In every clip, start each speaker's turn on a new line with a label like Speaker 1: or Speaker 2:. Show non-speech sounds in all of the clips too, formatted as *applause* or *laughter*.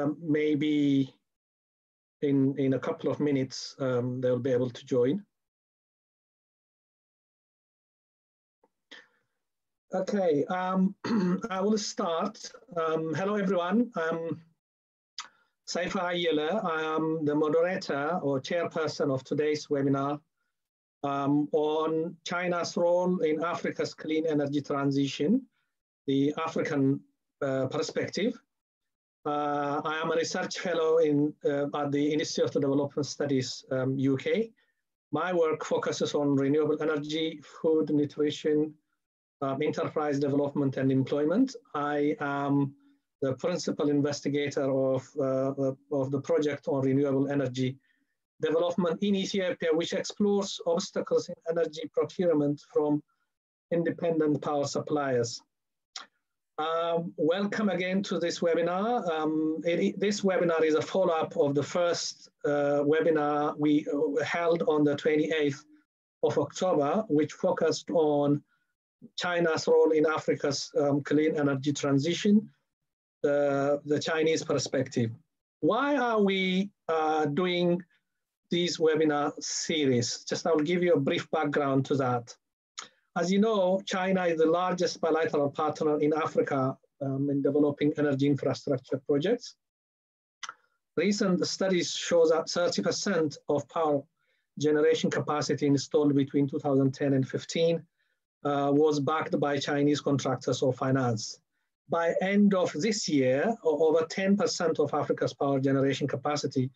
Speaker 1: um, maybe in, in a couple of minutes, um, they'll be able to join. Okay, um, *clears throat* I will start. Um, hello, everyone. I'm Saifa. I am the moderator or chairperson of today's webinar um, on China's role in Africa's clean energy transition, the African uh, perspective. Uh, I am a research fellow in, uh, at the Institute of Development Studies um, UK. My work focuses on renewable energy, food, nutrition, um, enterprise development and employment. I am the principal investigator of, uh, of the project on renewable energy development in Ethiopia, which explores obstacles in energy procurement from independent power suppliers. Um, welcome again to this webinar. Um, it, this webinar is a follow-up of the first uh, webinar we uh, held on the 28th of October, which focused on China's role in Africa's um, clean energy transition, the, the Chinese perspective. Why are we uh, doing this webinar series? Just I'll give you a brief background to that. As you know, China is the largest bilateral partner in Africa um, in developing energy infrastructure projects. Recent studies show that 30% of power generation capacity installed between 2010 and 15 uh, was backed by Chinese contractors or finance. By end of this year, over 10% of Africa's power generation capacity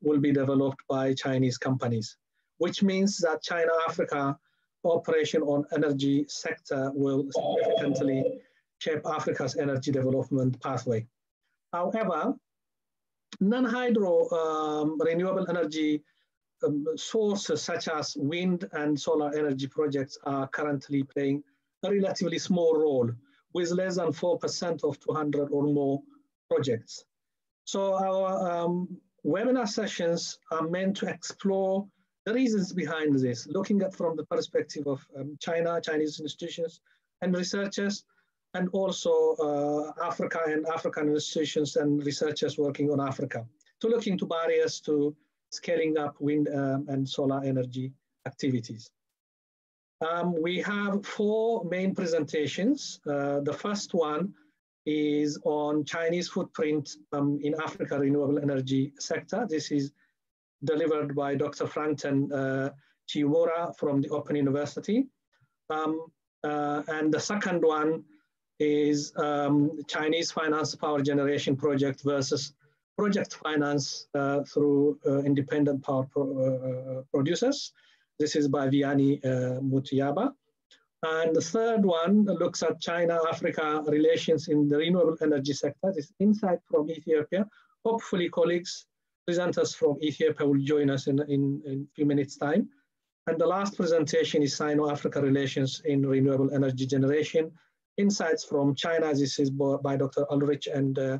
Speaker 1: will be developed by Chinese companies, which means that China-Africa cooperation on energy sector will significantly shape Africa's energy development pathway. However, non-hydro um, renewable energy um, sources such as wind and solar energy projects are currently playing a relatively small role with less than 4% of 200 or more projects. So our um, webinar sessions are meant to explore the reasons behind this, looking at from the perspective of um, China, Chinese institutions and researchers, and also uh, Africa and African institutions and researchers working on Africa, to look into barriers to scaling up wind um, and solar energy activities. Um, we have four main presentations. Uh, the first one is on Chinese footprint um, in Africa renewable energy sector. This is delivered by Dr. Frangton uh, Chiyemura from the Open University. Um, uh, and the second one is um, Chinese finance power generation project versus project finance uh, through uh, independent power pro uh, producers. This is by Vianney uh, Mutyaba. And the third one looks at China-Africa relations in the renewable energy sector. This insight from Ethiopia. Hopefully colleagues presenters from Ethiopia will join us in, in, in a few minutes time. And the last presentation is Sino-Africa relations in renewable energy generation. Insights from China, this is by Dr. Ulrich and uh.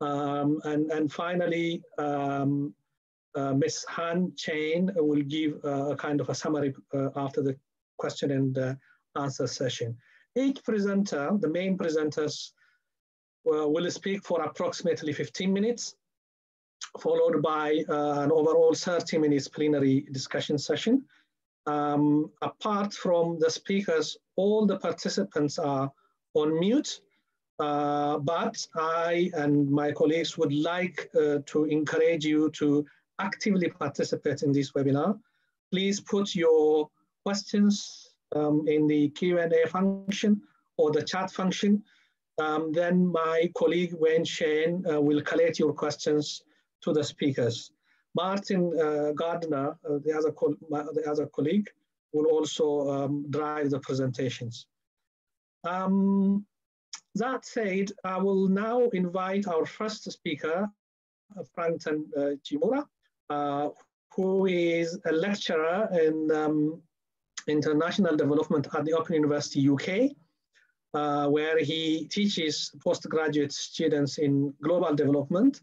Speaker 1: Um, and, and finally, um, uh, Ms. Han Chain will give uh, a kind of a summary uh, after the question and uh, answer session. Each presenter, the main presenters, will speak for approximately 15 minutes, followed by uh, an overall 30 minutes plenary discussion session. Um, apart from the speakers, all the participants are on mute, uh, but I and my colleagues would like uh, to encourage you to actively participate in this webinar. Please put your questions um, in the Q&A function or the chat function um, then my colleague Wei Shen uh, will collect your questions to the speakers. Martin uh, Gardner, uh, the, other the other colleague, will also um, drive the presentations. Um, that said, I will now invite our first speaker, uh, Frangton uh, Chiyemura, uh, who is a lecturer in um, international development at the Open University UK uh, where he teaches postgraduate students in global development.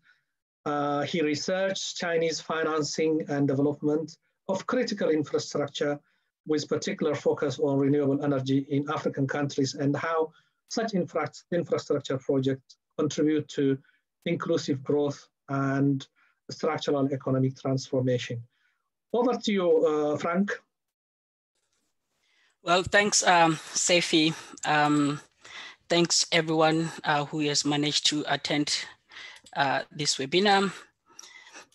Speaker 1: Uh, he researched Chinese financing and development of critical infrastructure with particular focus on renewable energy in African countries and how such infra infrastructure projects contribute to inclusive growth and structural economic transformation. Over to you, uh, Frank.
Speaker 2: Well, thanks, um. Um, thanks everyone uh, who has managed to attend uh, this webinar.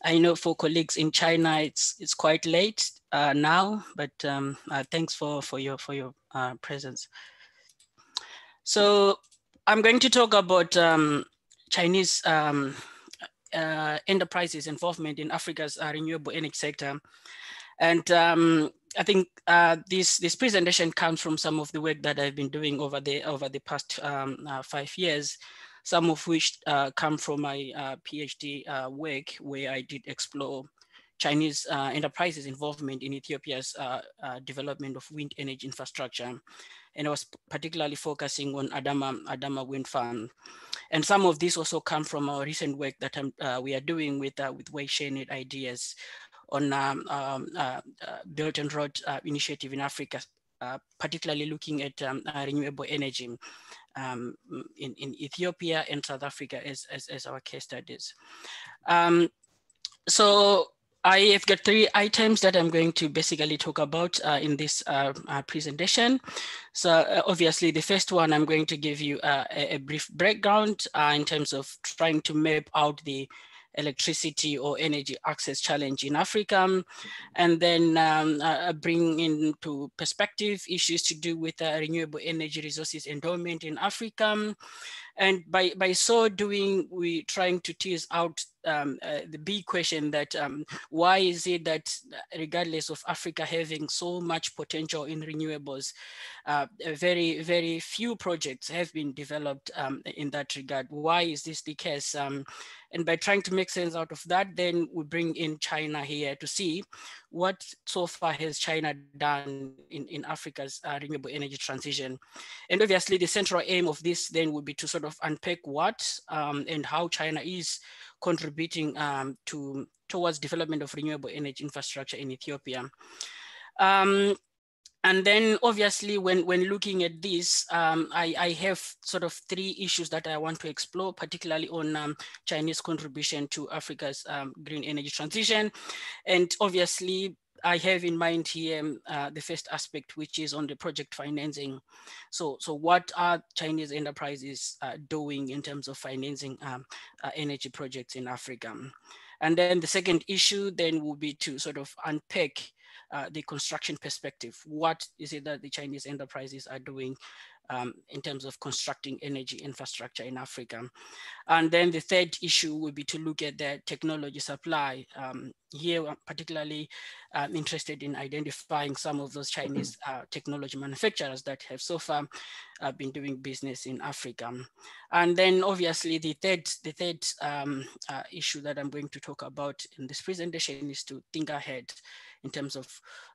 Speaker 2: I know for colleagues in China, it's it's quite late uh, now, but um, uh, thanks for for your for your uh, presence. So I'm going to talk about um, Chinese um, uh, enterprises involvement in Africa's renewable energy sector. And um, I think uh, this this presentation comes from some of the work that I've been doing over the over the past um, uh, five years, some of which uh, come from my uh, PhD work, where I did explore Chinese enterprises involvement in Ethiopia's development of wind energy infrastructure and I was particularly focusing on Adama, Adama Wind Farm. And some of this also come from our recent work that uh, we are doing with, uh, with WayShareNet Ideas on um, um, uh, uh, Belt and Road uh, Initiative in Africa, uh, particularly looking at um, renewable energy um, in, in Ethiopia and South Africa as, as, as our case studies. Um, so I have got three items that I'm going to basically talk about uh, in this uh, uh, presentation. So obviously the first one, I'm going to give you a, a, brief background in terms of trying to map out the electricity or energy access challenge in Africa, and then um, uh, bring into perspective issues to do with uh, renewable energy resources endowment in Africa. And by, by so doing, we're trying to tease out um, uh, the big question that um, why is it that regardless of Africa having so much potential in renewables, uh, very, very few projects have been developed um, in that regard. Why is this the case? Um, and by trying to make sense out of that, then we bring in China here to see what so far has China done in, in Africa's uh, renewable energy transition. And obviously the central aim of this then would be to sort of unpack what um, and how China is contributing um, to towards development of renewable energy infrastructure in Ethiopia. Um, and then obviously when, when looking at this, um, I, I have sort of three issues that I want to explore, particularly on um, Chinese contribution to Africa's um, green energy transition. And obviously I have in mind here uh, the first aspect, which is on the project financing. So, so what are Chinese enterprises uh, doing in terms of financing um, uh, energy projects in Africa? And then the second issue then will be to sort of unpack uh, the construction perspective. What is it that the Chinese enterprises are doing um, in terms of constructing energy infrastructure in Africa. And then the third issue would be to look at the technology supply. Um, here, I'm particularly uh, interested in identifying some of those Chinese uh, technology manufacturers that have so far uh, been doing business in Africa. And then obviously the third, the third um, uh, issue that I'm going to talk about in this presentation is to think ahead in terms of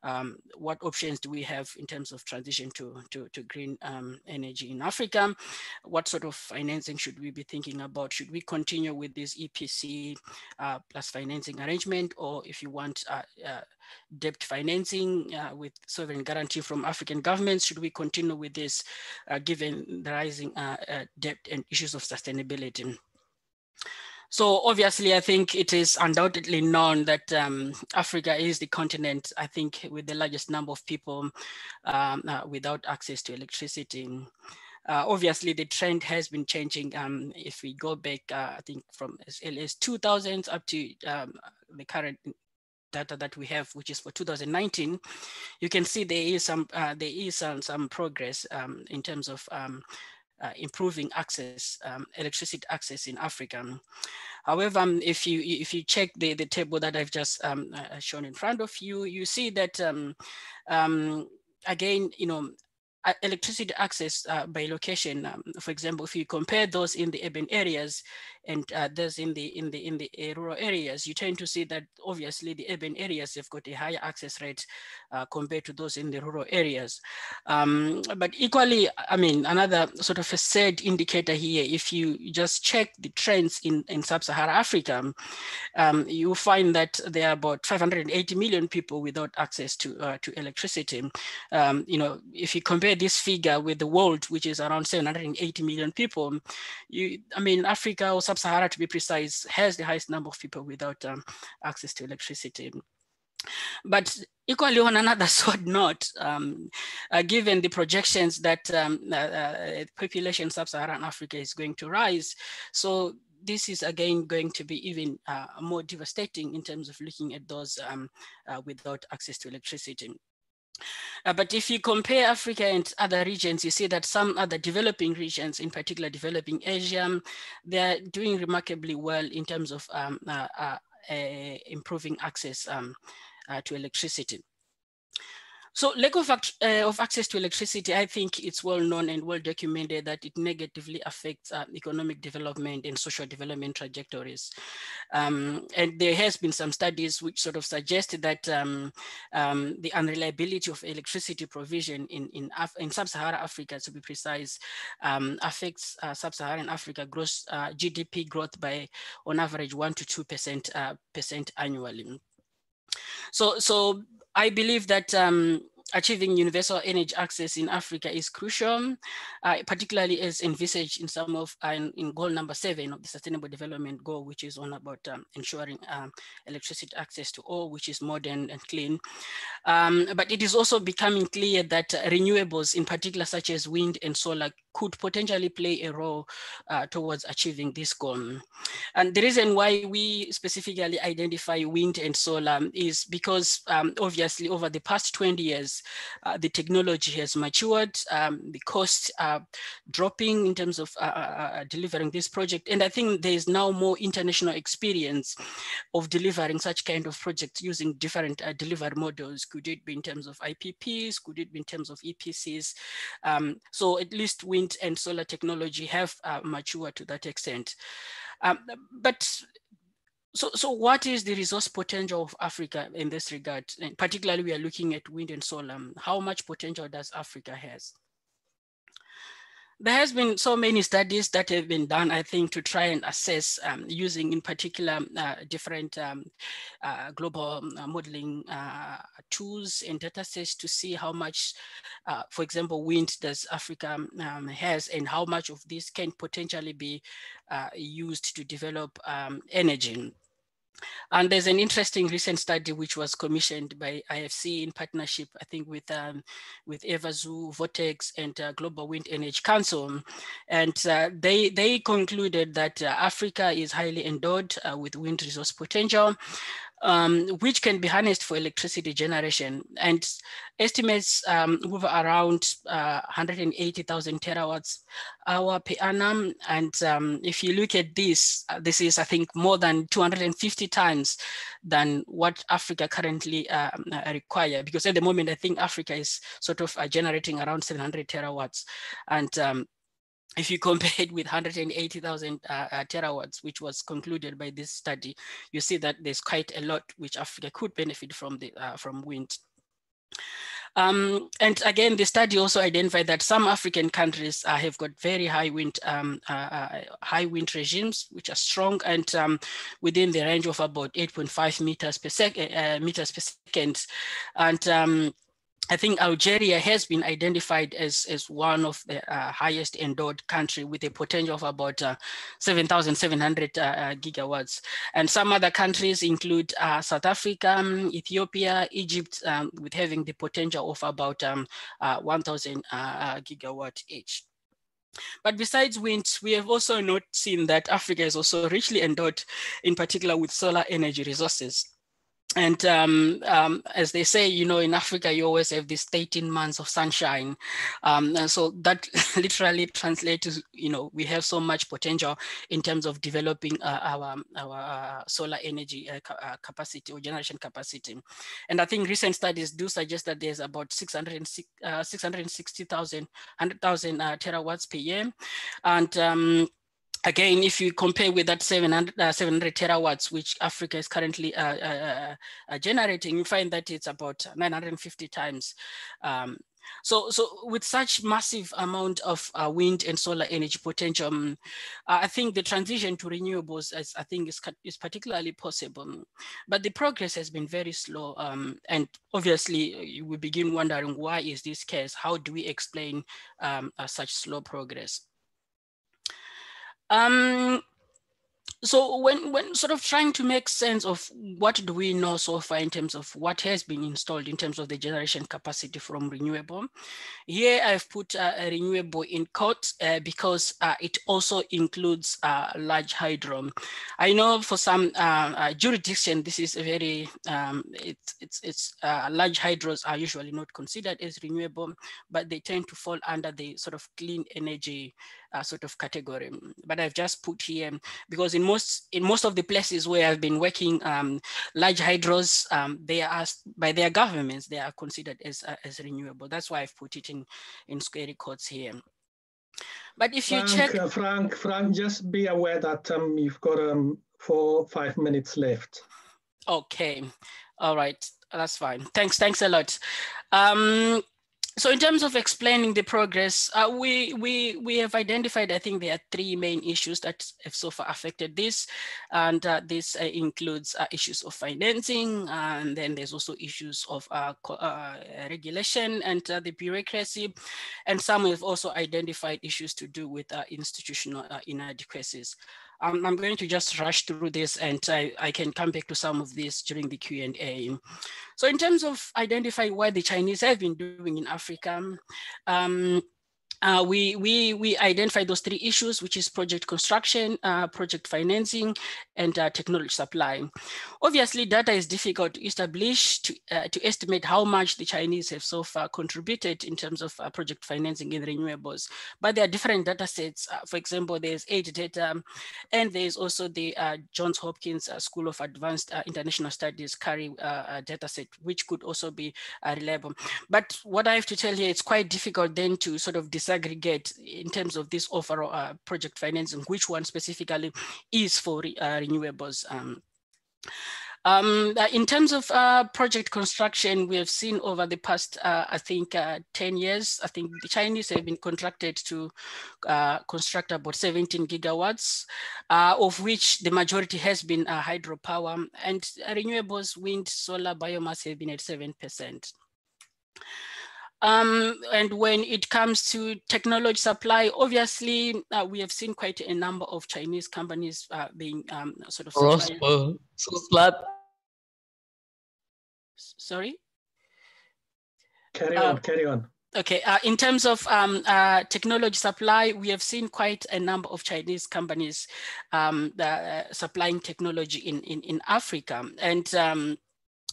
Speaker 2: um, what options do we have in terms of transition to, to, to green um, energy in Africa? What sort of financing should we be thinking about? Should we continue with this EPC uh, plus financing arrangement, or if you want uh, uh, debt financing uh, with sovereign guarantee from African governments, should we continue with this uh, given the rising uh, debt and issues of sustainability? So obviously, I think it is undoubtedly known that um, Africa is the continent, I think, with the largest number of people um, uh, without access to electricity. Uh, obviously, the trend has been changing. Um, if we go back, uh, I think from as early as 2000 up to um, the current data that we have, which is for 2019, you can see there is some uh, there is some, some progress um, in terms of um, uh, improving access, um, electricity access in Africa. However, um, if you if you check the, the table that I've just um, uh, shown in front of you, you see that um, um, again, you know, electricity access uh, by location, um, for example, if you compare those in the urban areas and uh, those in the in the in the uh, rural areas, you tend to see that obviously the urban areas have got a higher access rate uh, compared to those in the rural areas. Um, but equally, I mean, another sort of a sad indicator here, if you just check the trends in, in sub-Saharan Africa, um, you find that there are about 580 million people without access to, uh, to electricity. Um, you know, if you compare this figure with the world, which is around 780 million people, you, I mean, Africa or sub-Sahara to be precise, has the highest number of people without um, access to electricity. But equally on another *laughs* sort note, um, uh, given the projections that um, uh, uh, population sub-Saharan Africa is going to rise, so this is again going to be even uh, more devastating in terms of looking at those um, uh, without access to electricity. Uh, but if you compare Africa and other regions, you see that some other developing regions, in particular developing Asia, they're doing remarkably well in terms of um, uh, uh, improving access um, uh, to electricity. So lack of, uh, of access to electricity, I think it's well known and well documented that it negatively affects uh, economic development and social development trajectories. Um, and there has been some studies which sort of suggest that um, um, the unreliability of electricity provision in, in, Af in sub-Saharan Africa, to be precise, um, affects uh, sub-Saharan Africa gross uh, GDP growth by on average one to 2% uh, percent annually. So, so I believe that um, achieving universal energy access in Africa is crucial, uh, particularly as envisaged in some of uh, in, goal number seven of the Sustainable Development Goal, which is on about um, ensuring um, electricity access to all, which is modern and clean. Um, but it is also becoming clear that uh, renewables, in particular, such as wind and solar, could potentially play a role uh, towards achieving this goal. And the reason why we specifically identify wind and solar is because um, obviously over the past 20 years, uh, the technology has matured, um, the costs are dropping in terms of uh, uh, uh, delivering this project. And I think there is now more international experience of delivering such kind of projects using different uh, delivery models. Could it be in terms of IPPs? Could it be in terms of EPCs? Um, so at least wind and solar technology have uh, matured to that extent. Um, but so, so what is the resource potential of Africa in this regard? And particularly, we are looking at wind and solar. How much potential does Africa has? There has been so many studies that have been done, I think, to try and assess um, using in particular uh, different um, uh, global uh, modeling uh, tools and data sets to see how much, uh, for example, wind does Africa um, has and how much of this can potentially be uh, used to develop um, energy. And there's an interesting recent study which was commissioned by IFC in partnership, I think, with um, with Evazoo, Vortex, and uh, Global Wind Energy Council, and uh, they they concluded that uh, Africa is highly endowed uh, with wind resource potential, um, which can be harnessed for electricity generation. And estimates um, move around uh, 180,000 terawatts hour per annum. And um, if you look at this, uh, this is, I think, more than 250 times than what Africa currently uh, uh, require. Because at the moment, I think Africa is sort of uh, generating around 700 terawatts. And um, if you compare it *laughs* with 180,000 uh, uh, terawatts, which was concluded by this study, you see that there's quite a lot which Africa could benefit from the uh, from wind. Um, and again, the study also identified that some African countries uh, have got very high wind, um, uh, uh high wind regimes, which are strong and um, within the range of about 8.5 meters per, sec uh, meters per second. And um, I think Algeria has been identified as, as one of the uh, highest endowed country with a potential of about uh, 7,700 uh, uh, gigawatts. And some other countries include uh, South Africa, um, Ethiopia, Egypt, um, with having the potential of about um, uh, 1,000 gigawatt each. But besides wind, we have also not seen that Africa is also richly endowed, in particular with solar energy resources and um, um, as they say, you know, in Africa, you always have these 18 months of sunshine. Um, and so that *laughs* literally translates to, you know, we have so much potential in terms of developing uh, our, our uh, solar energy uh, uh capacity or generation capacity. And I think recent studies do suggest that there's about 660,000, 100,000 uh, terawatts per year. And um, again, if you compare with that 700, uh, 700 terawatts, which Africa is currently uh, uh, uh, generating, you find that it's about 950 times um, so, so with such massive amount of uh, wind and solar energy potential, um, I think the transition to renewables, is, I think, is, is particularly possible. But the progress has been very slow, um, and obviously, we begin wondering why is this case? How do we explain um, uh, such slow progress? Um, so when when sort of trying to make sense of what do we know so far in terms of what has been installed in terms of the generation capacity from renewable here i've put uh, renewable in quotes uh, because uh, it also includes uh, large hydro. I know for some uh, uh, jurisdiction this is a very um, it's it's it's large hydros are usually not considered as renewable but they tend to fall under the sort of clean energy sort of category but i've just put here because in most in most of the places where I've been working, um, large hydros, um, they are asked by their governments, they are considered as, uh, as renewable. That's why I've put it in, in square codes here. But if you
Speaker 1: Frank,
Speaker 2: check-
Speaker 1: uh, Frank, Frank, just be aware that um, you've got um, four, five minutes left.
Speaker 2: Okay, all right, that's fine. Thanks, thanks a lot. Um, so in terms of explaining the progress, uh, we, we, we have identified, I think there are three main issues that have so far affected this. And uh, this uh, includes uh, issues of financing, and then there's also issues of uh, uh, regulation and the bureaucracy. And some have also identified issues to do with institutional inadequacies. Um, I'm going to just rush through this and I, I can come back to some of this during the Q&A. So in terms of identifying what the Chinese have been doing in Africa, um, uh, we, we, we identified those three issues, which is project construction, uh, project financing, and uh, technology supply. Obviously, data is difficult to establish, to, uh, to estimate how much the Chinese have so far contributed in terms of uh, project financing in renewables. But there are different data sets. Uh, for example, there's aid data, and there's also the Johns Hopkins School of Advanced International Studies CARI data set, which could also be reliable. But what I have to tell you, it's quite difficult then to sort of disaggregate in terms of this overall project financing, which one specifically is for renewables. Um, um, uh, in terms of uh, project construction, we have seen over the past, uh, I think, uh, 10 years, I think the Chinese have been contracted to uh, construct about 17 gigawatts, uh, of which the majority has been hydropower and renewables, wind, solar, biomass have been at 7%. Um, and when it comes to technology supply, obviously, uh, we have seen quite a number of Chinese companies uh, being um, sort of.
Speaker 3: Prosper. So
Speaker 2: Sorry?
Speaker 1: Carry on, uh, carry on.
Speaker 2: Okay, uh, in terms of um, uh, technology supply, we have seen quite a number of Chinese companies um, uh, supplying technology in, in, in Africa. And um,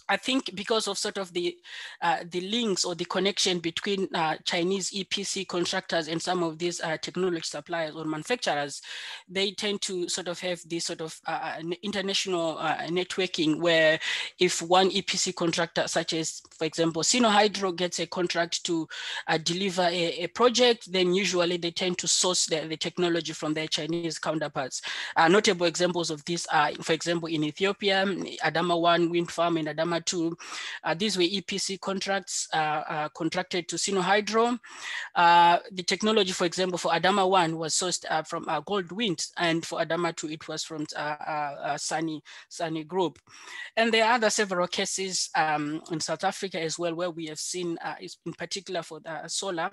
Speaker 2: I think because of sort of the uh, the links or the connection between uh, Chinese EPC contractors and some of these uh, technology suppliers or manufacturers, they tend to sort of have this sort of uh, international uh, networking where if one EPC contractor, such as for example Sinohydro, gets a contract to uh, deliver a, a, project, then usually they tend to source the, the technology from their Chinese counterparts. notable examples of this are, for example, in Ethiopia, Adama One wind farm in Adama to, uh, these were EPC contracts uh, uh, contracted to Sinohydro. the technology, for example, for Adama 1 was sourced from Goldwind, and for Adama 2, it was from Sany, Sany Group. And there are other several cases um, in South Africa as well, where we have seen, in particular for the solar,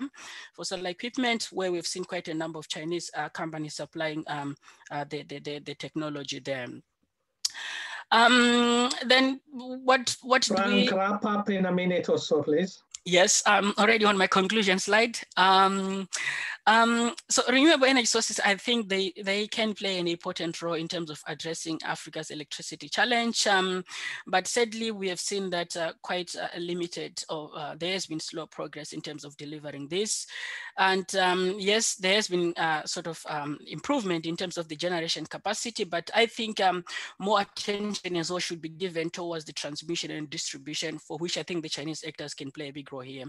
Speaker 2: for solar equipment, where we've seen quite a number of Chinese companies supplying um, the, the, the, the technology there. Um, then what what
Speaker 1: Frank,
Speaker 2: do we
Speaker 1: wrap up in a minute or so, please?
Speaker 2: Yes, I'm already on my conclusion slide. Um, um, so renewable energy sources, I think they, they can play an important role in terms of addressing Africa's electricity challenge. Um, but sadly, we have seen that uh, quite uh, limited or uh, there has been slow progress in terms of delivering this. And um, yes, there has been uh, sort of um, improvement in terms of the generation capacity, but I think um, more attention as well should be given towards the transmission and distribution for which I think the Chinese actors can play a big here.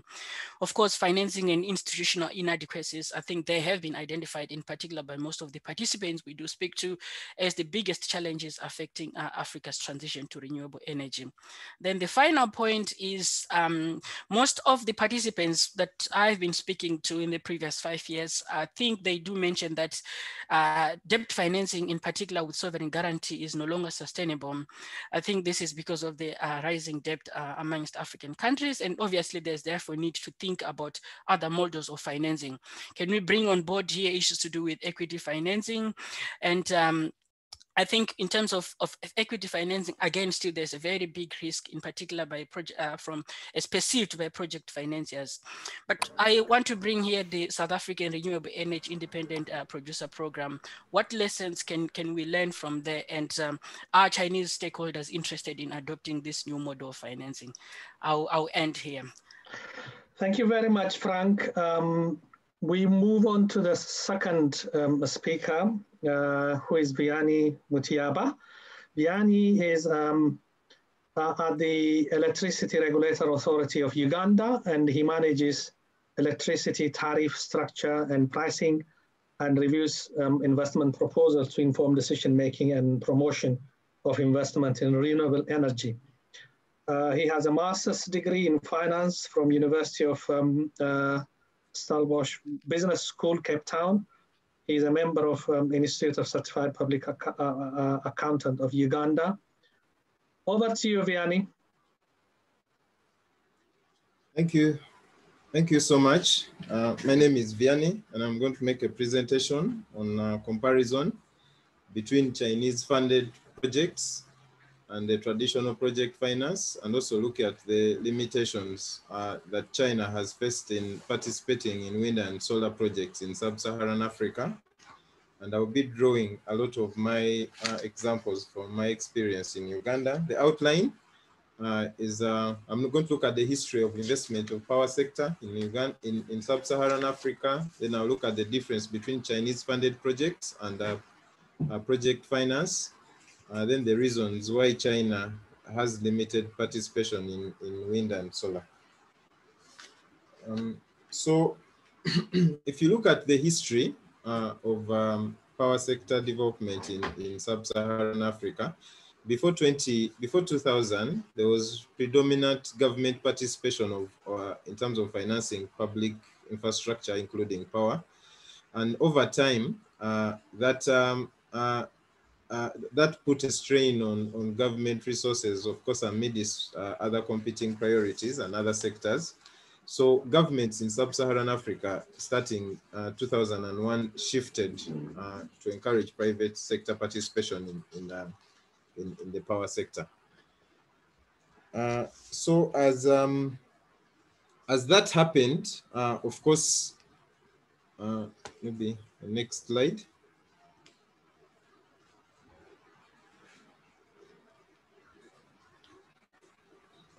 Speaker 2: Of course, financing and institutional inadequacies, I think they have been identified in particular by most of the participants we do speak to as the biggest challenges affecting uh, Africa's transition to renewable energy. Then the final point is um, most of the participants that I've been speaking to in the previous five years, I think they do mention that uh, debt financing in particular with sovereign guarantee is no longer sustainable. I think this is because of the uh, rising debt uh, amongst African countries. And obviously there's therefore need to think about other models of financing. Can we bring on board here issues to do with equity financing and um, I think in terms of, of equity financing, again, still there's a very big risk, in particular by project uh, from as perceived by project financiers. But I want to bring here the South African Renewable Energy Independent uh, Producer Program. What lessons can can we learn from there? And um, are Chinese stakeholders interested in adopting this new model of financing? I'll, I'll end here.
Speaker 1: Thank you very much, Frank. Um, we move on to the second um, speaker, uh, who is Vianney Mutyaba. Vianney is um, uh, at the Electricity Regulator Authority of Uganda, and he manages electricity tariff structure and pricing and reviews um, investment proposals to inform decision-making and promotion of investment in renewable energy. Uh, he has a master's degree in finance from University of um, uh, Stellenbosch Business School, Cape Town. He's a member of um, Institute of Certified Public Ac uh, Accountant of Uganda. Over to you, Vianney.
Speaker 4: Thank you. Thank you so much. Uh, my name is Vianney, and I'm going to make a presentation on comparison between Chinese funded projects and the traditional project finance, and also look at the limitations uh, that China has faced in participating in wind and solar projects in sub-Saharan Africa. And I'll be drawing a lot of my uh, examples from my experience in Uganda. The outline uh, is, uh, I'm going to look at the history of investment of power sector in Uganda, in, in sub-Saharan Africa. Then I'll look at the difference between Chinese funded projects and uh, uh, project finance uh, then the reasons why China has limited participation in, in wind and solar. Um, so *clears throat* if you look at the history uh, of um, power sector development in, in sub-Saharan Africa, before 20, before 2000, there was predominant government participation of, uh, in terms of financing public infrastructure, including power. And over time, uh, that um, uh, uh, that put a strain on, on government resources, of course, amidst uh, other competing priorities and other sectors. So governments in sub-Saharan Africa, starting uh, 2001, shifted uh, to encourage private sector participation in, in, um, in, in, the power sector. Uh, so as, um, as that happened, of course, maybe the next slide.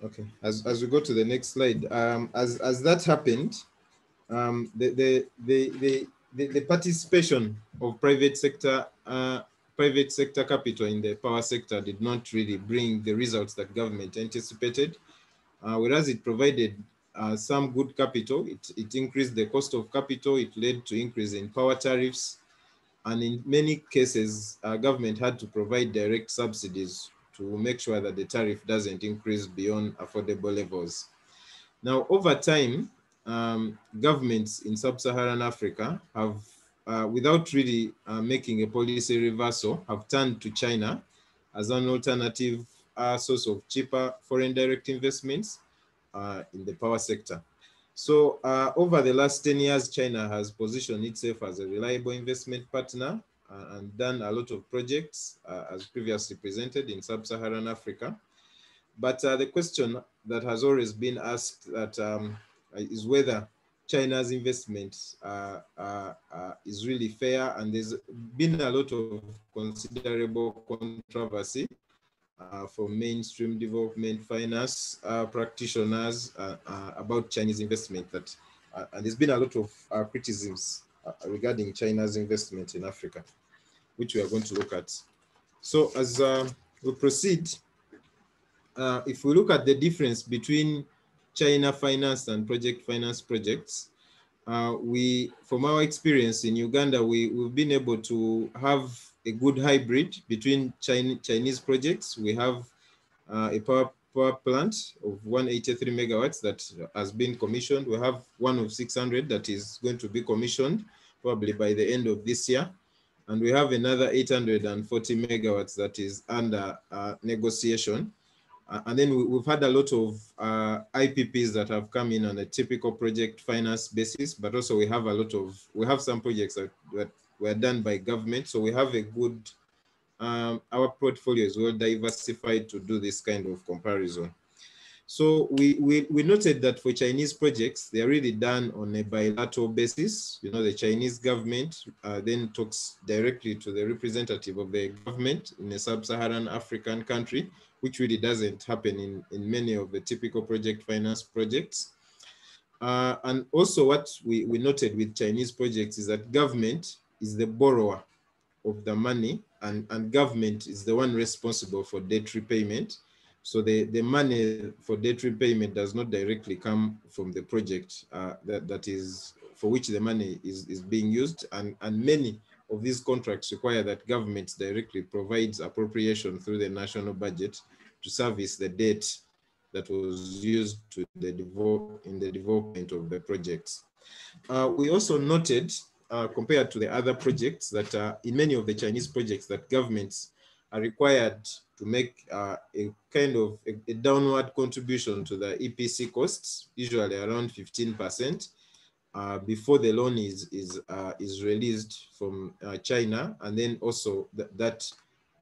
Speaker 4: Okay, as, as we go to the next slide, um, as, as that happened, um, the, the, the, the, the, participation of private sector uh, private sector capital in the power sector did not really bring the results that government anticipated, uh, whereas it provided uh, some good capital, it, it increased the cost of capital, it led to increase in power tariffs, and in many cases, uh, government had to provide direct subsidies to make sure that the tariff doesn't increase beyond affordable levels. Now, over time, um, governments in sub-Saharan Africa have, uh, without really uh, making a policy reversal, have turned to China as an alternative uh, source of cheaper foreign direct investments uh, in the power sector. So uh, over the last 10 years, China has positioned itself as a reliable investment partner and done a lot of projects uh, as previously presented in sub-Saharan Africa. But uh, the question that has always been asked that um, is whether China's investment uh, uh, uh, is really fair, and there's been a lot of considerable controversy from mainstream development finance practitioners about Chinese investment. That and there's been a lot of criticisms regarding China's investment in Africa which we are going to look at. So as uh, we proceed, uh, if we look at the difference between China finance and project finance projects, uh, we, from our experience in Uganda, we, we've been able to have a good hybrid between Chinese, Chinese projects. We have uh, a power, power plant of 183 megawatts that has been commissioned. We have one of 600 that is going to be commissioned probably by the end of this year. And we have another 840 megawatts that is under uh, negotiation. Uh, and then we, have had a lot of uh, IPPs that have come in on a typical project finance basis, but also we have a lot of, we have some projects that, that were done by government. So we have a good, um, our portfolio is well diversified to do this kind of comparison. So we, we, we noted that for Chinese projects, they are really done on a bilateral basis. You know, the Chinese government uh, then talks directly to the representative of the government in a sub-Saharan African country, which really doesn't happen in, in many of the typical project finance projects. Uh, and also what we, we noted with Chinese projects is that government is the borrower of the money and, and government is the one responsible for debt repayment. So the, the money for debt repayment does not directly come from the project uh, that, that is for which the money is, is being used. And, and many of these contracts require that government directly provides appropriation through the national budget to service the debt that was used to the develop, in the development of the projects. Uh, we also noted, uh, compared to the other projects, that uh, in many of the Chinese projects that governments are required to make uh, a kind of a, a, downward contribution to the EPC costs, usually around 15%, uh, before the loan is, is, uh, is released from uh, China. And then also th that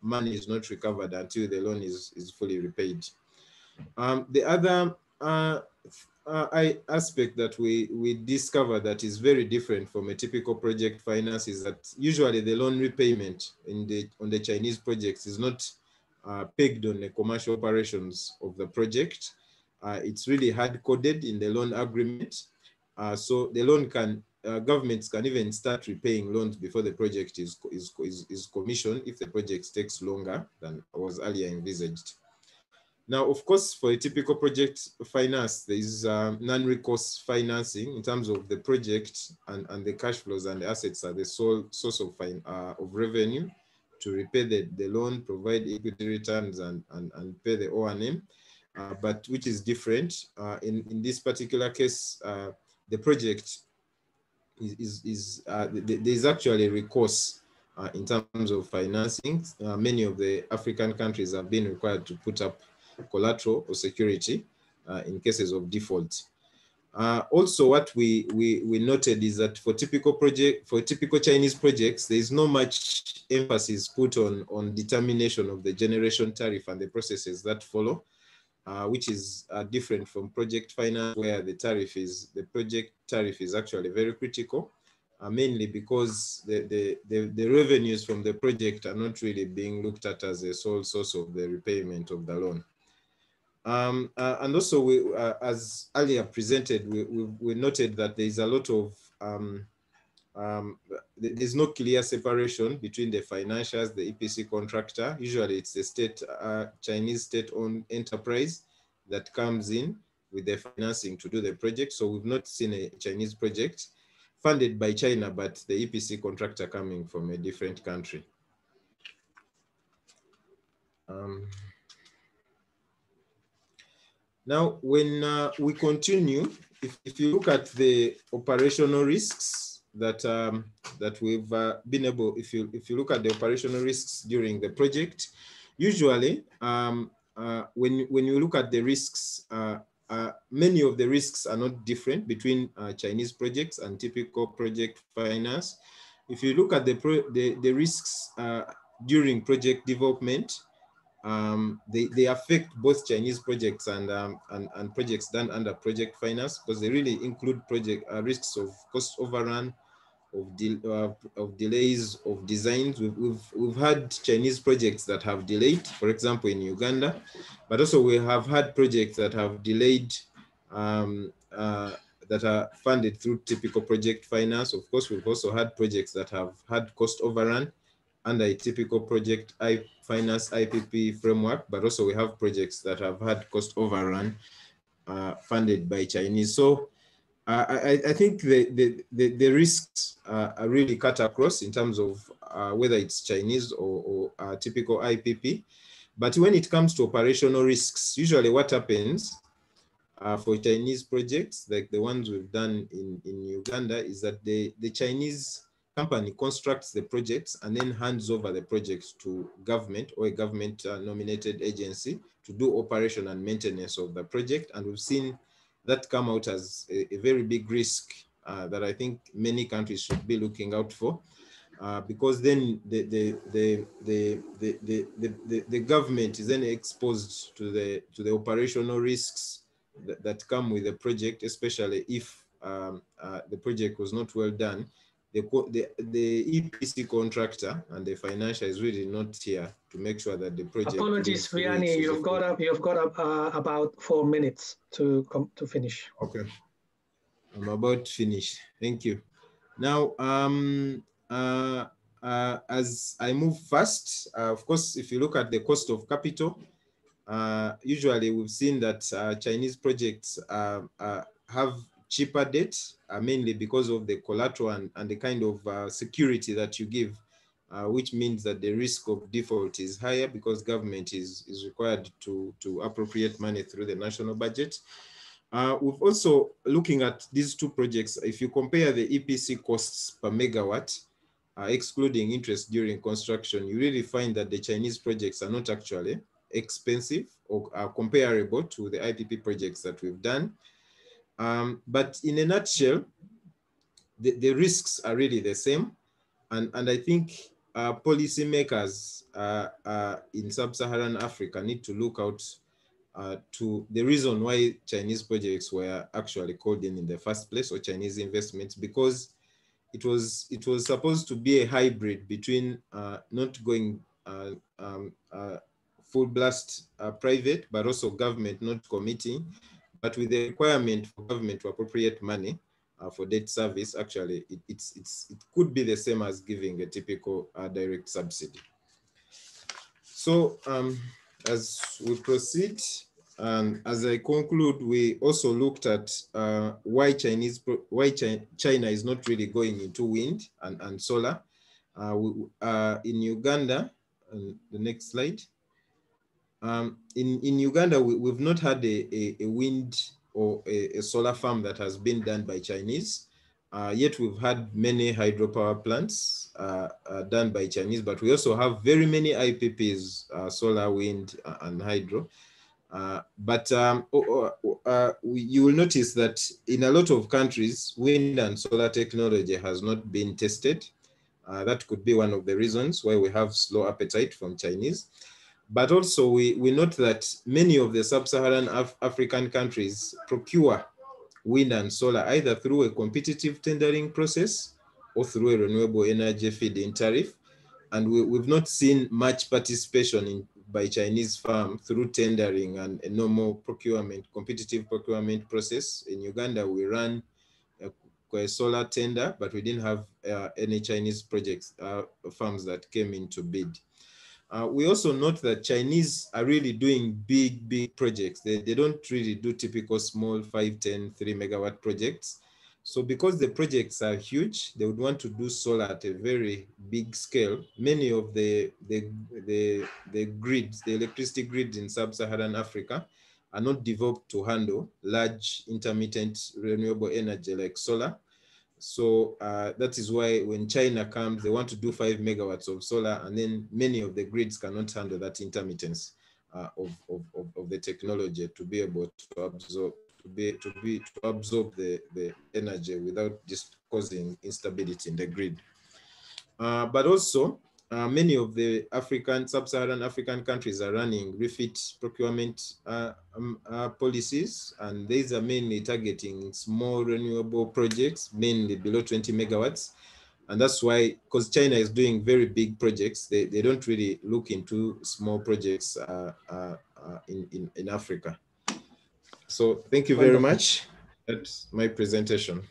Speaker 4: money is not recovered until the loan is, is fully repaid. Um, the other uh, I, aspect that we, we discover that is very different from a typical project finance is that usually the loan repayment in the, on the Chinese projects is not uh, pegged on the commercial operations of the project. Uh, it's really hard coded in the loan agreement. Uh, so the loan can, uh, governments can even start repaying loans before the project is, is, is, is commissioned if the project takes longer than was earlier envisaged. Now, of course, for a typical project finance, there is um, non-recourse financing in terms of the project and, and the cash flows and the assets are the sole source of, fine, uh, of revenue to repay the, the loan, provide equity returns and, and, and pay the O&M, uh, but which is different. Uh, in, in this particular case, uh, the project is, is, is uh, there is actually recourse uh, in terms of financing. many of the African countries have been required to put up collateral or security uh, in cases of default. Uh, also, what we, we, we noted is that for typical project, for typical Chinese projects, there is no much emphasis put on, on determination of the generation tariff and the processes that follow, uh, which is uh, different from project finance, where the tariff is, the project tariff is actually very critical, uh, mainly because the, the, the, the revenues from the project are not really being looked at as a sole source of the repayment of the loan. Um, uh, and also, we, uh, as earlier presented, we, we, we, noted that there is a lot of, um, um, there's no clear separation between the financials, the EPC contractor. Usually it's the state, uh, Chinese state-owned enterprise that comes in with the financing to do the project. So we've not seen a Chinese project funded by China, but the EPC contractor coming from a different country. Um, now, when uh, we continue, if, if you look at the operational risks that um, that we've uh, been able, if you if you look at the operational risks during the project, usually um, uh, when when you look at the risks, uh, uh, many of the risks are not different between uh, Chinese projects and typical project finance. If you look at the the, the risks during project development, um, they, they affect both Chinese projects and, um, and, and projects done under project finance because they really include project uh, risks of cost overrun, of, de uh, of delays of designs. We've, we've, we've had Chinese projects that have delayed, for example, in Uganda, but also we have had projects that have delayed um, uh, that are funded through typical project finance. Of course, we've also had projects that have had cost overrun under a typical project I finance IPP framework, but also we have projects that have had cost overrun uh, funded by Chinese. So I, I, think the, the, the, the risks uh, are really cut across in terms of uh, whether it's Chinese or, or uh, typical IPP. But when it comes to operational risks, usually what happens uh, for Chinese projects, like the ones we've done in, in Uganda, is that the, the Chinese company constructs the projects and then hands over the projects to government or a government uh, nominated agency to do operation and maintenance of the project. And we've seen that come out as a, a very big risk uh, that I think many countries should be looking out for. Uh, because then the the, the the, the, the, the, the, government is then exposed to the to the operational risks that, that come with the project, especially if um, uh, the project was not well done the, the, the EPC contractor and the financial is really not here to make sure that the project.
Speaker 1: Apologies, Vianney, you've got a, you've got a, uh, about four minutes to come to finish.
Speaker 4: Okay, I'm about to finish. Thank you. Now, um, uh, uh, as I move fast, uh, of course, if you look at the cost of capital, uh, usually we've seen that uh, Chinese projects have cheaper debt, uh, mainly because of the collateral and, and the kind of uh, security that you give, uh, which means that the risk of default is higher because government is, is required to, to appropriate money through the national budget. Uh, we've also looking at these two projects. If you compare the EPC costs per megawatt, uh, excluding interest during construction, you really find that the Chinese projects are not actually expensive or are comparable to the IPP projects that we've done. Um, but in a nutshell, the, the risks are really the same. And, and I think uh, policymakers uh, uh, in sub-Saharan Africa need to look out uh, to the reason why Chinese projects were actually called in in the first place or Chinese investments because it was it was supposed to be a hybrid between uh, not going uh, um, full blast private but also government not committing but with the requirement for government to appropriate money uh, for debt service, actually, it, it's, it's, it could be the same as giving a typical uh, direct subsidy. So um, as we proceed, and as I conclude, we also looked at uh, why Chinese why China is not really going into wind and, and solar. Uh, we, uh, in Uganda, the next slide. Um, in, in Uganda, we, have not had a, a, a wind or a, a, solar farm that has been done by Chinese. Uh, yet we've had many hydropower plants uh, uh, done by Chinese, but we also have very many IPPs, uh, solar, wind, uh, and hydro. Uh, but um, you will notice that in a lot of countries, wind and solar technology has not been tested. that could be one of the reasons why we have slow appetite from Chinese. But also we, we note that many of the sub-Saharan Af African countries procure wind and solar either through a competitive tendering process or through a renewable energy feed-in tariff. And we, have not seen much participation in, by Chinese firm through tendering and a normal procurement, competitive procurement process. In Uganda, we ran a, a solar tender, but we didn't have uh, any Chinese projects, uh, firms that came in to bid. Uh, we also note that Chinese are really doing big, big projects. They, they don't really do typical small 5, 10, 3 megawatt projects. So because the projects are huge, they would want to do solar at a very big scale. Many of the, the, the, the grids, the electricity grids in sub-Saharan Africa are not developed to handle large intermittent renewable energy like solar. So uh, that is why when China comes, they want to do five megawatts of solar, and then many of the grids cannot handle that intermittence uh, of, of, of, the technology to be able to absorb to be to be to absorb the, the energy without just causing instability in the grid. Uh, but also uh, many of the African, sub-Saharan African countries are running refit procurement uh, um, uh, policies, and these are mainly targeting small renewable projects, mainly below 20 megawatts. And that's why, because China is doing very big projects, they, they don't really look into small projects uh, uh, uh, in, in, in Africa. So thank you very much. That's my presentation.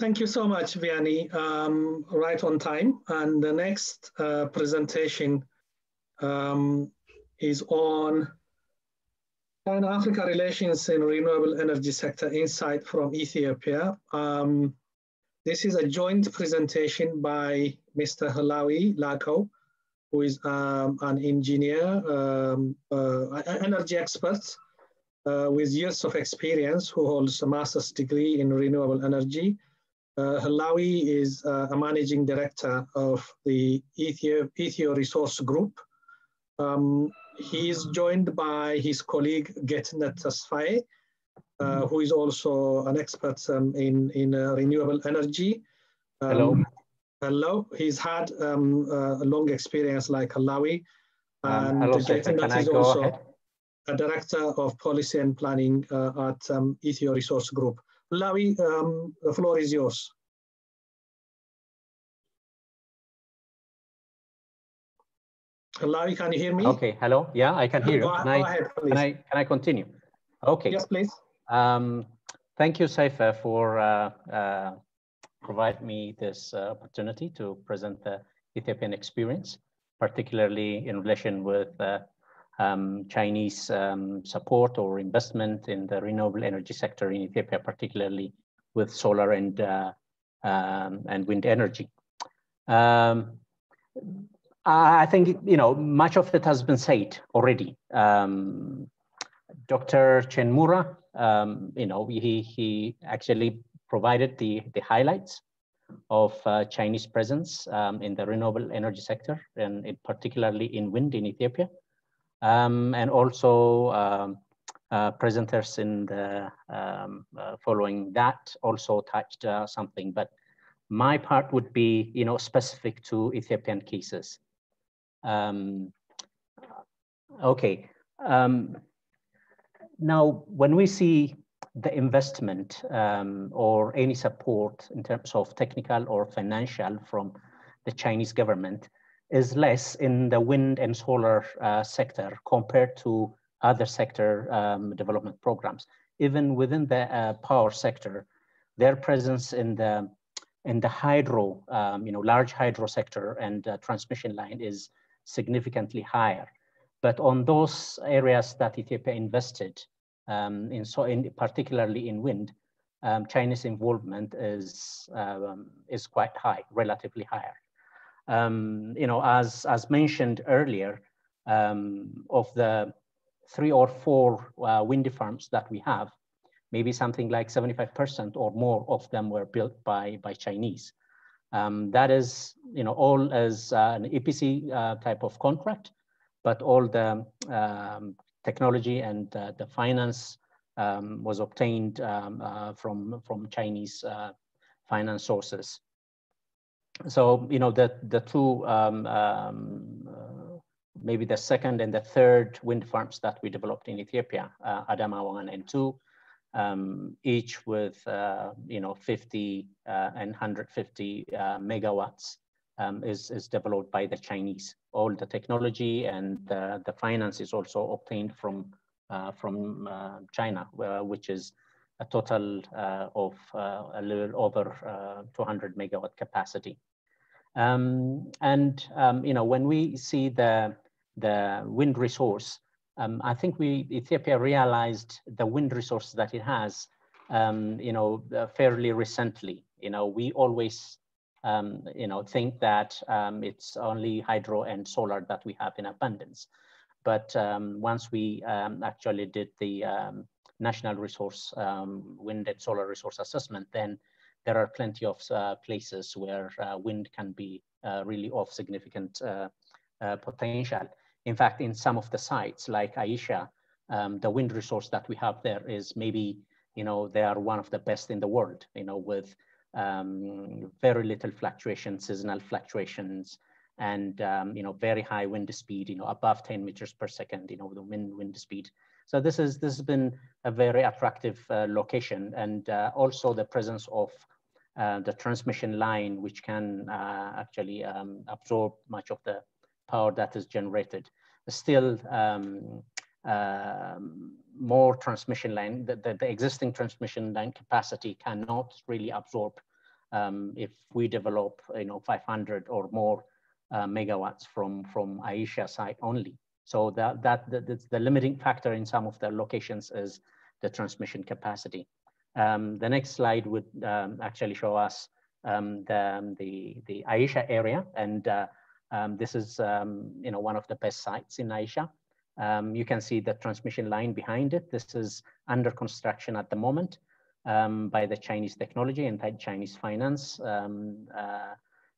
Speaker 1: Thank you so much, Vianney. Um, right on time. And the next uh, presentation um, is on China-Africa relations in renewable energy sector insight from Ethiopia. Um, this is a joint presentation by Mr. Halawi Lako, who is um, an engineer, um, uh, energy expert uh, with years of experience who holds a master's degree in renewable energy. Uh, Halawi is uh, a managing director of the Ethio, Ethio Resource Group. Um, he is joined by his colleague Getnet Tesfaye, uh, who is also an expert um, in, in uh, renewable energy.
Speaker 5: Um, hello.
Speaker 1: Hello. He's had um, uh, a long experience like Halawi.
Speaker 5: Um, and hello, Getnet is also ahead?
Speaker 1: a director of policy and planning uh, at um, Ethio Resource Group. Halawi, um, the floor is yours. Hello, can you hear me?
Speaker 5: Okay, hello. Yeah, I can hear you. Can, I,
Speaker 1: ahead,
Speaker 5: can, I, can I continue? Okay.
Speaker 1: Yes, please.
Speaker 5: Um, thank you, Saifa, for uh, uh, providing me this uh, opportunity to present the Ethiopian experience, particularly in relation with uh, um, Chinese um, support or investment in the renewable energy sector in Ethiopia, particularly with solar and, uh, um, and wind energy. Um, I think, you know, much of it has been said already. Um, Dr. Chiyemura, um, you know, he, he actually provided the, the highlights of uh, Chinese presence in the renewable energy sector, and particularly in wind in Ethiopia. Um, and also um, uh, presenters in the um, uh, following that also touched uh, something, but my part would be, you know, specific to Ethiopian cases. Um, okay. Um, now, when we see the investment um, or any support in terms of technical or financial from the Chinese government is less in the wind and solar uh, sector compared to other sector um, development programs. Even within the uh, power sector, their presence in the in the hydro, um, you know, large hydro sector and uh, transmission line is significantly higher. But on those areas that Ethiopia invested um, in, so in particularly in wind, um, Chinese involvement is um, is quite high, relatively higher. Um, you know, as as mentioned earlier, um, of the three or four uh, wind farms that we have, maybe something like 75% or more of them were built by by Chinese. Um, that is, you know, all as uh, an EPC uh, type of contract, but all the um, technology and uh, the finance um, was obtained um, uh, from from Chinese uh, finance sources. So, you know, the the two um, um, uh, maybe the second and the third wind farms that we developed in Ethiopia, Adama one and two um, each with uh, you know 50 uh, and 150 uh, megawatts um, is, is developed by the Chinese. All the technology and the, finance is also obtained from uh, from uh, China, which is a total uh, of a little over 200 megawatt capacity. Um, and um, you know when we see the the wind resource, um, I think we Ethiopia realized the wind resources that it has, um, you know, uh, fairly recently. You know, we always, um, you know, think that um, it's only hydro and solar that we have in abundance. But um, once we actually did the national resource wind and solar resource assessment, then there are plenty of uh, places where uh, wind can be uh, really of significant potential. In fact, in some of the sites like Aisha, um, the wind resource that we have there is maybe, you know, they are one of the best in the world, you know, with um, very little fluctuations, seasonal fluctuations, and, um, you know, very high wind speed, you know, above 10 meters per second, you know, the wind, wind speed. So this, is, this has been a very attractive uh, location and uh, also the presence of uh, the transmission line, which can uh, actually um, absorb much of the power that is generated. Still, um, uh, more transmission line, the, the, the, existing transmission line capacity cannot really absorb um, if we develop, you know, 500 or more uh, megawatts from, from Aisha site only. So that, that, the limiting factor in some of the locations is the transmission capacity. Um, the next slide would um, actually show us um, the, the, the Aisha area. And uh, um, this is um, you know, one of the best sites in Aisha. Um, you can see the transmission line behind it. This is under construction at the moment by the Chinese technology and Chinese finance. Uh,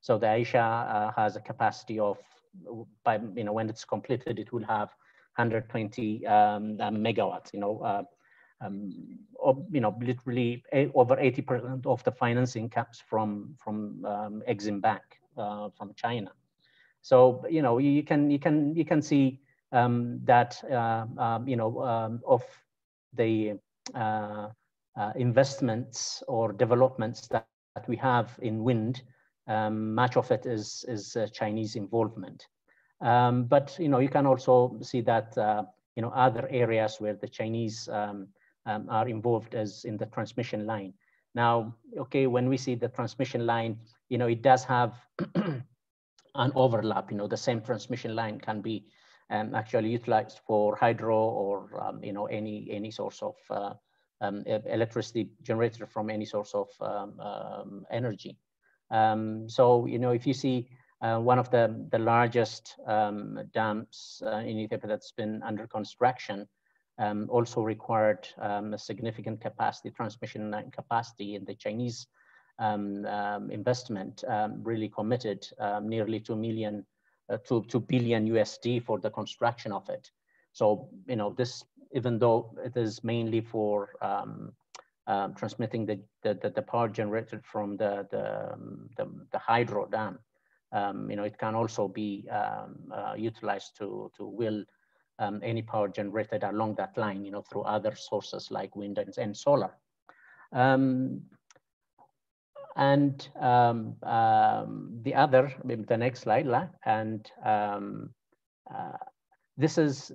Speaker 5: so the Aisha uh, has a capacity of by you know when it's completed, it will have 120 um, megawatts. You know, uh, um, you know, literally over 80% of the financing comes from from um, Exim Bank uh, from China. So you know, you can you can you can see um, that uh, um, you know um, of the uh, uh, investments or developments that, that we have in wind um, much of it is, is uh, Chinese involvement. Um, but you know, you can also see that uh, you know other areas where the Chinese um, um are involved as in the transmission line. Now, okay, when we see the transmission line, you know, it does have *clears throat* an overlap. You know, the same transmission line can be um, actually utilized for hydro or um, you know any any source of uh, electricity generated from any source of energy. Um, so, you know, if you see uh, one of the, the largest um, dams uh, in Ethiopia that's been under construction um, also required um, a significant capacity, transmission capacity in the Chinese um, um, investment really committed nearly 2 million, uh, 2, 2 billion USD for the construction of it. So, you know, this, even though it is mainly for um, transmitting the, the, the, power generated from the, the, um, the, the hydro dam. Um, you know, it can also be um, uh, utilized to, to will um, any power generated along that line, you know, through other sources like wind and, and solar. Um, and the other, the next slide, and uh, this is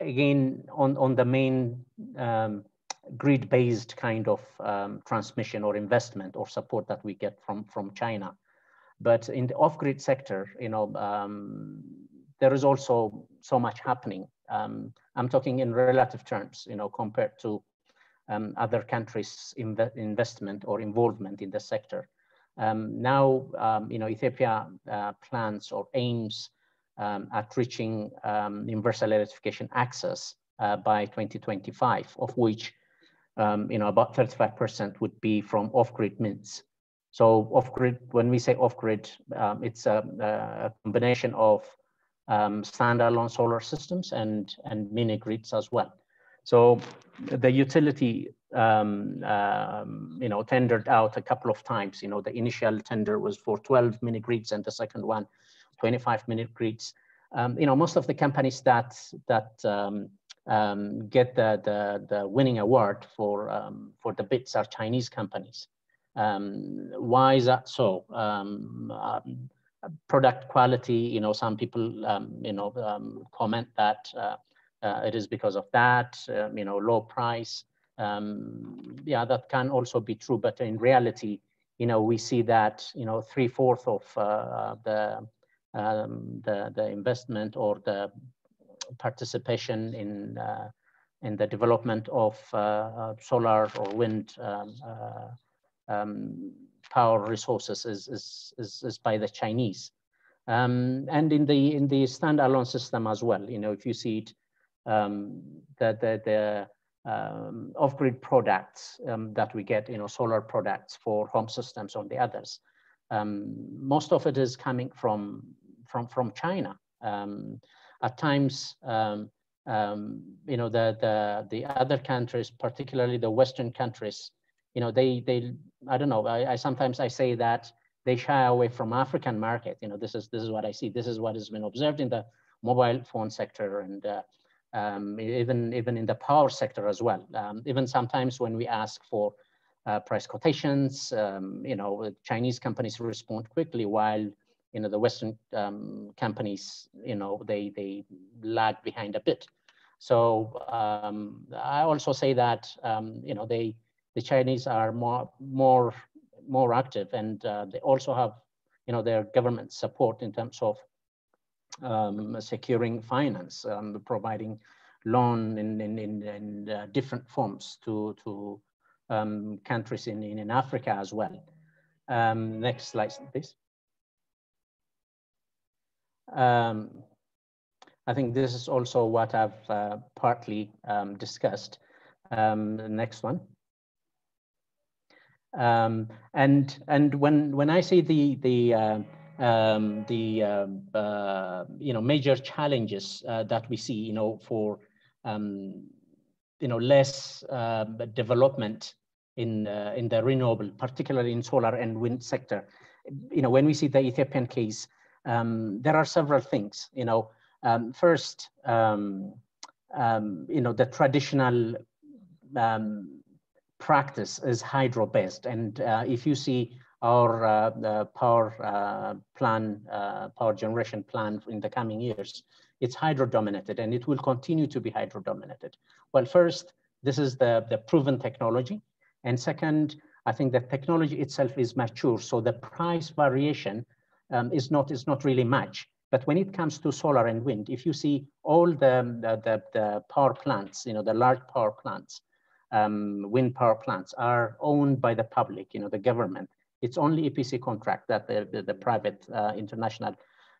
Speaker 5: again on, on the main grid-based kind of um, transmission or investment or support that we get from, from China. But in the off-grid sector, you know, um, there is also so much happening. Um, I'm talking in relative terms, you know, compared to um, other countries' inv investment or involvement in the sector. Um, now, um, you know, Ethiopia uh, plans or aims at reaching universal electrification access uh, by 2025, of which um, you know, about 35% would be from off-grid means. So off-grid, when we say off-grid, um, it's a, a, combination of um, standalone solar systems and, and mini grids as well. So the utility, um, um, you know, tendered out a couple of times. You know, the initial tender was for 12 mini grids and the second one, 25 mini grids. Um, you know, most of the companies that that um, um, get the, the, the, winning award for, um, for the bids are Chinese companies. Um, why is that so? Um, um, product quality, you know, some people, um, you know, comment that uh, uh, it is because of that, you know, low price. yeah, that can also be true, but in reality, you know, we see that, you know, three fourths of uh, the, the, the investment or the participation in uh, in the development of uh, solar or wind um, uh, um, power resources is, is, is, is, by the Chinese. Um, and in the in the standalone system as well, you know, if you see it, um, the, the, the um, off-grid products um, that we get, you know, solar products for home systems on the others, um, most of it is coming from from from China. At times, um, um, you know, the, the, the other countries, particularly the Western countries, you know, they, they I don't know, I, I sometimes I say that they shy away from African market. You know, this is, this is what I see. This is what has been observed in the mobile phone sector and uh, um, even, even in the power sector as well. Um, even sometimes when we ask for uh, price quotations, um, you know, Chinese companies respond quickly while you know the Western um, companies, you know, they they lag behind a bit. So um, I also say that um, you know they the Chinese are more more more active, and uh, they also have you know their government support in terms of um, securing finance, um, providing loan in, in, in, in uh, different forms to, to um, countries in, in, in, Africa as well. Um, next slide, please. Um, I think this is also what I've uh, partly um, discussed. Um, the next one. Um, and and when when I say the the uh, um, the uh, you know major challenges uh, that we see you know for you know less development in uh, in the renewable, particularly in solar and wind sector, you know when we see the Ethiopian case, um, there are several things. You know, um, first, um, you know the traditional practice is hydro-based. And uh, if you see our uh, power uh, plan, uh, power generation plan in the coming years, it's hydro-dominated and it will continue to be hydro-dominated. Well, first, this is the, the proven technology. And second, I think the technology itself is mature. So the price variation um, is, not, is not really much. But when it comes to solar and wind, if you see all the, the, the, the power plants, you know, the large power plants, um, wind power plants are owned by the public, you know, the government. It's only EPC contract that the, the, the private uh, international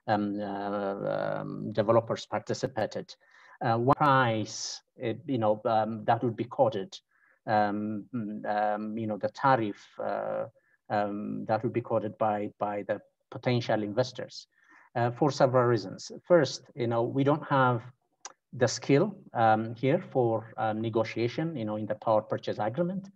Speaker 5: um, uh, um, developers participated. Uh, one price, it, you know, um, that would be quoted, um, um, you know, the tariff uh, that would be quoted by, by the potential investors uh, for several reasons. First, you know, we don't have the skill um, here for uh, negotiation, you know, in the power purchase agreement.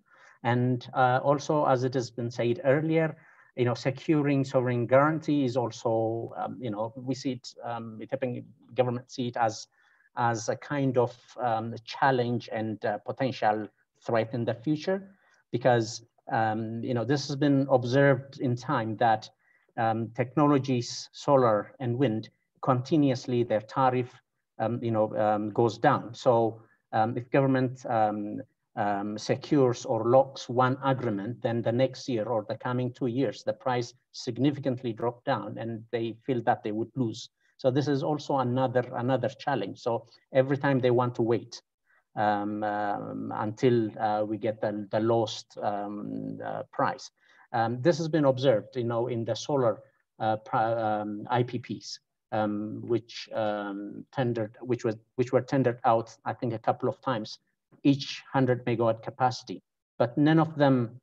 Speaker 5: And uh, also, as it has been said earlier, you know, securing sovereign guarantee is also, um, you know, we see it, um, Ethiopian government see it as, as a kind of um, challenge and uh, potential threat in the future, because, um, you know, this has been observed in time that um, technologies, solar and wind, continuously their tariff um, you know, um, goes down. So um, if government um, um, secures or locks one agreement, then the next year or the coming two years, the price significantly drop down and they feel that they would lose. So this is also another, another challenge. So every time they want to wait um, until uh, we get the, the lowest uh, price. This has been observed, you know, in the solar uh, IPPs um, which um, tendered, which was which were tendered out, I think, a couple of times, each 100 megawatt capacity, but none of them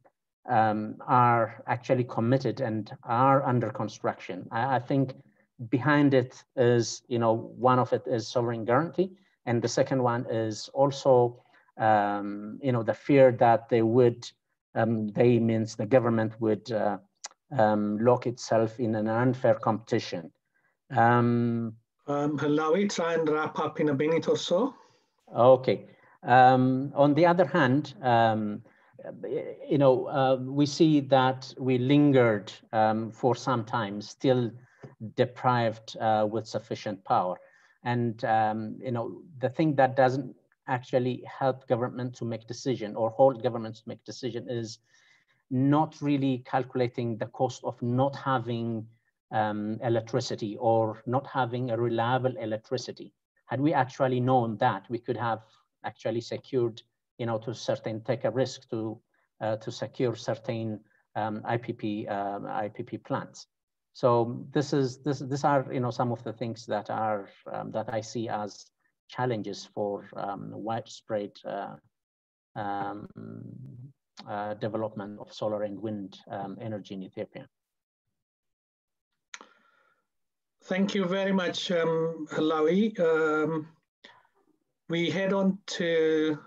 Speaker 5: um, are actually committed and are under construction. I, I, think behind it is, you know, one of it is sovereign guarantee, and the second one is also, um, you know, the fear that they would, um, they means the government would uh, um, lock itself in an unfair competition
Speaker 1: um, um, Halawi, try and wrap up in a minute or so.
Speaker 5: Okay. Um, on the other hand, um, you know, uh, we see that we lingered um, for some time, still deprived uh, with sufficient power. And, um, you know, the thing that doesn't actually help government to make decision or hold governments to make decision is not really calculating the cost of not having um, electricity or not having a reliable electricity. Had we actually known that, we could have actually secured, you know, to certain, take a risk to, uh, to secure certain um, IPP, um, IPP plants. So this is, this, these are, you know, some of the things that are, um, that I see as challenges for um, widespread uh, um, uh, development of solar and wind energy in Ethiopia.
Speaker 1: Thank you very much, um, Um, we head on to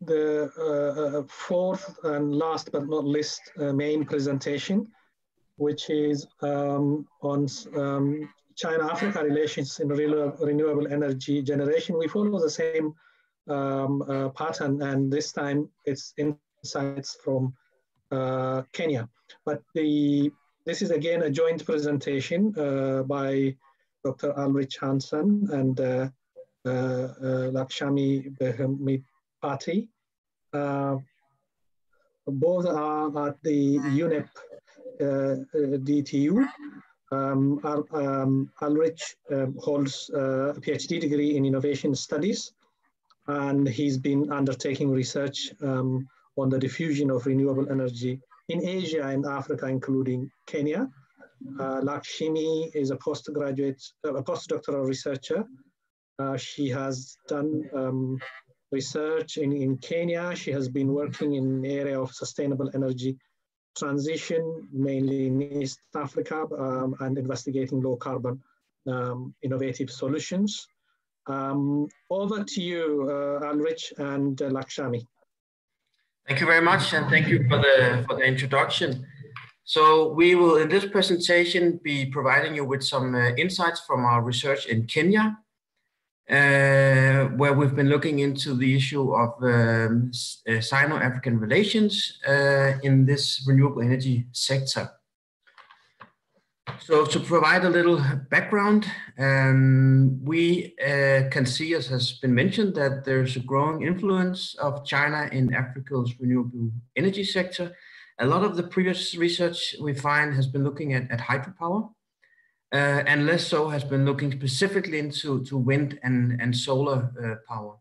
Speaker 1: the uh, uh, fourth and last but not least uh, main presentation, which is um, on um, China-Africa relations in renewable energy generation. We follow the same um, uh, pattern, and this time it's insights from uh, Kenya. But the this is again a joint presentation uh, by Dr. Ulrich Hansen and uh, uh, uh Lakshmi Bhamidipati. Uh, both are at the UNEP uh, DTU. Um, um, Ulrich um, holds a PhD degree in innovation studies, and he's been undertaking research um, on the diffusion of renewable energy in Asia and Africa, including Kenya. Uh, Lakshmi is a postgraduate, uh, a postdoctoral researcher. Uh, she has done um, research in, in Kenya. She has been working in the area of sustainable energy transition, mainly in East Africa, um, and investigating low carbon um, innovative solutions. Um, over to you, uh, Ulrich and uh, Lakshmi.
Speaker 6: Thank you very much, and thank you for the for the introduction. So we will, in this presentation, be providing you with some uh, insights from our research in Kenya, where we've been looking into the issue of um, uh, Sino-African relations uh, in this renewable energy sector. So to provide a little background, um, we uh, can see, as has been mentioned, that there's a growing influence of China in Africa's renewable energy sector. A lot of the previous research we find has been looking at, at hydropower, uh, and less so has been looking specifically into to wind and, and solar uh, power.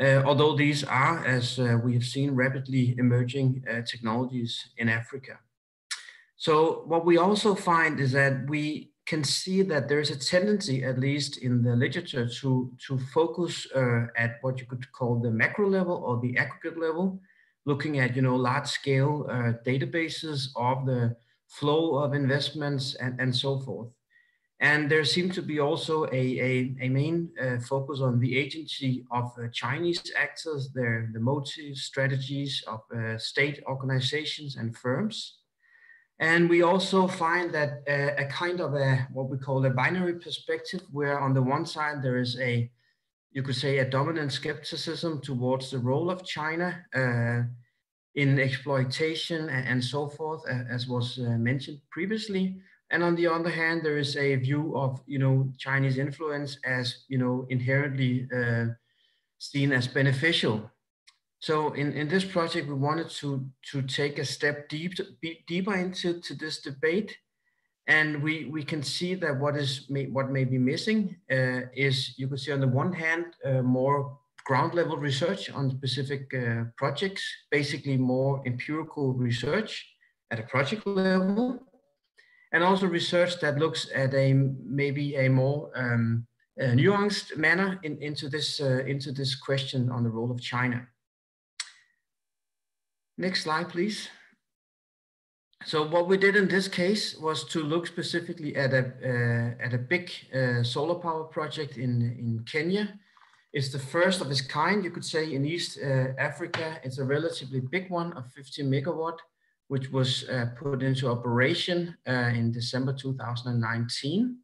Speaker 6: Uh, although these are, as uh, we have seen, rapidly emerging uh, technologies in Africa. So what we also find is that we can see that there's a tendency, at least in the literature, to, to focus uh, at what you could call the macro level or the aggregate level, looking at you know large scale databases of the flow of investments and, and so forth. And there seems to be also a, a, a main uh, focus on the agency of uh, Chinese actors, their the motives, strategies of uh, state organizations and firms. And we also find that a, a kind of a what we call a binary perspective, where on the one side there is a you could say a dominant skepticism towards the role of China uh, in exploitation and, and, so forth, as was uh, mentioned previously. And on the other hand, there is a view of you know Chinese influence as you know inherently uh, seen as beneficial so in, in this project, we wanted to, to take a step deep, deeper into to this debate. And we, we can see that what is may, what may be missing uh, is you can see on the one hand, uh, more ground level research on specific uh, projects, basically more empirical research at a project level, and also research that looks at a maybe a more um, nuanced manner in, into this uh, into this question on the role of China. Next slide, please. So what we did in this case was to look specifically at a, uh, at a big uh, solar power project in, in Kenya. It's the first of its kind, you could say, in East uh, Africa. It's a relatively big one of 50 megawatt, which was uh, put into operation uh, in December 2019.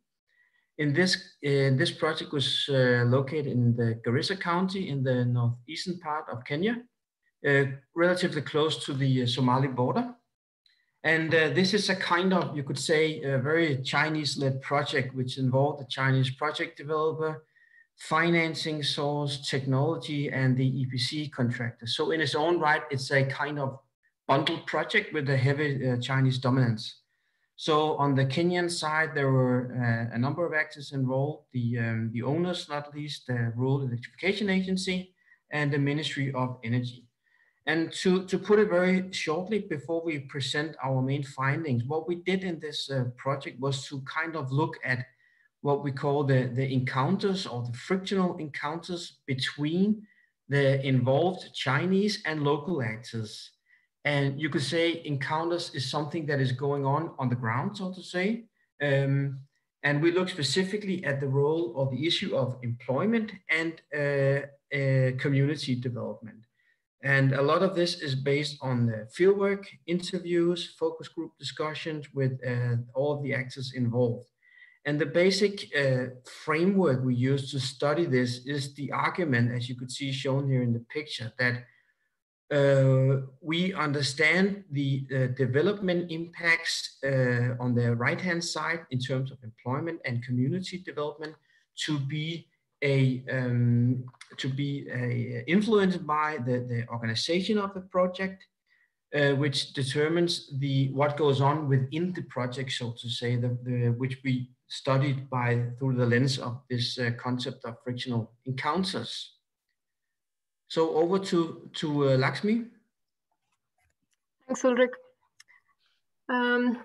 Speaker 6: In this, uh, this project was located in the Garissa County in the northeastern part of Kenya. Uh, relatively close to the uh, Somali border. And uh, this is a kind of, you could say, a very Chinese-led project, which involved a Chinese project developer, financing source, technology, and the EPC contractor. So in its own right, it's a kind of bundled project with a heavy uh, Chinese dominance. So on the Kenyan side, there were uh, a number of actors involved, the, um, the owners, not least the Rural Electrification Agency and the Ministry of Energy. And to, to put it very shortly before we present our main findings, what we did in this uh, project was to kind of look at what we call the, the encounters or the frictional encounters between the involved Chinese and local actors. And you could say encounters is something that is going on on the ground, so to say. Um, and we look specifically at the role of the issue of employment and uh, uh, community development. And a lot of this is based on the fieldwork, interviews, focus group discussions with uh, all of the actors involved. And the basic uh, framework we use to study this is the argument, as you could see shown here in the picture, that uh, we understand the uh, development impacts uh, on the right-hand side in terms of employment and community development to be a um, to be a, influenced by the, the organization of the project, uh, which determines the what goes on within the project, so to say, the, the which we studied by through the lens of this uh, concept of frictional encounters. So over to to uh, Lakshmi.
Speaker 7: Thanks, Ulrich. Um,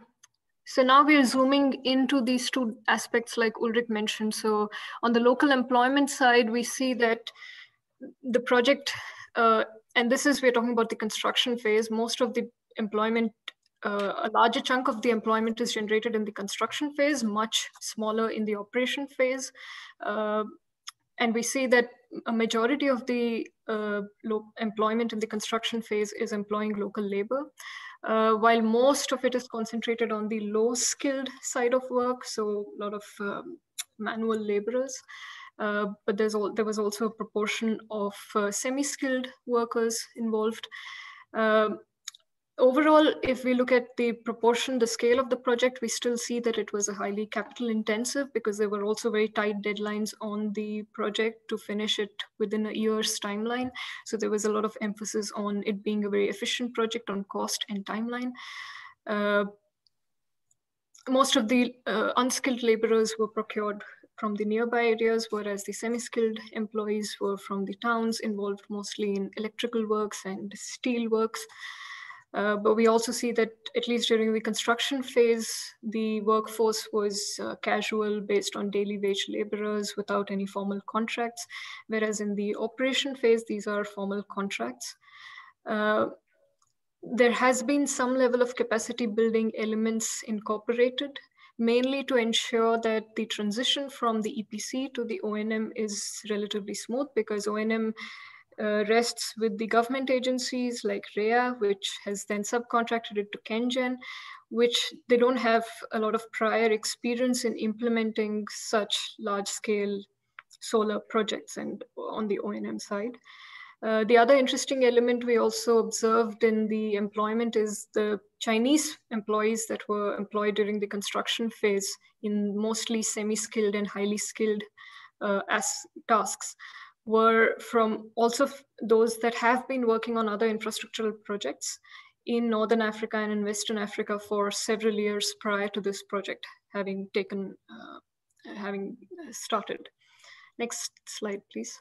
Speaker 7: so now we are zooming into these two aspects like Ulrich mentioned. So on the local employment side, we see that the project, uh, and this is, we're talking about the construction phase, most of the employment, uh, a larger chunk of the employment is generated in the construction phase, much smaller in the operation phase. Uh, and we see that a majority of the uh, employment in the construction phase is employing local labor uh, while most of it is concentrated on the low skilled side of work, so a lot of um, manual laborers. Uh, but there's all, there was also a proportion of uh, semi-skilled workers involved. Um, overall, if we look at the proportion, the scale of the project, we still see that it was a highly capital intensive because there were also very tight deadlines on the project to finish it within a year's timeline. So there was a lot of emphasis on it being a very efficient project on cost and timeline. Uh, most of the uh, unskilled laborers were procured from the nearby areas, whereas the semi-skilled employees were from the towns involved mostly in electrical works and steel works. Uh, but we also see that at least during the construction phase, the workforce was uh, casual based on daily wage laborers without any formal contracts, whereas in the operation phase, these are formal contracts. Uh, there has been some level of capacity building elements incorporated, mainly to ensure that the transition from the EPC to the O&M is relatively smooth because O&M uh, rests with the government agencies like REA, which has then subcontracted it to KenGen, which they don't have a lot of prior experience in implementing such large scale solar projects and on the O&M side. Uh, the other interesting element we also observed in the employment is the Chinese employees that were employed during the construction phase in mostly semi-skilled and highly skilled uh, as tasks were from also those that have been working on other infrastructural projects in Northern Africa and in Western Africa for several years prior to this project having taken, uh, having started. Next slide, please.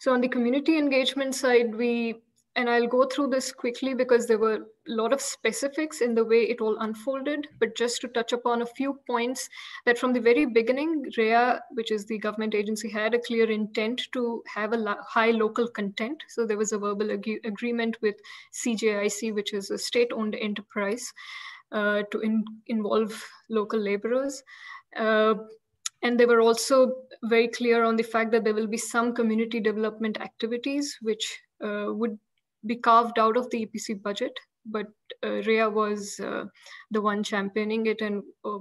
Speaker 7: So on the community engagement side, we and I'll go through this quickly because there were a lot of specifics in the way it all unfolded, but just to touch upon a few points that from the very beginning, REA, which is the government agency, had a clear intent to have a high local content. So there was a verbal ag agreement with CJIC, which is a state-owned enterprise, uh, to in involve local laborers. Uh, and they were also very clear on the fact that there will be some community development activities which uh, would be carved out of the EPC budget, but uh, REA was uh, the one championing it and uh,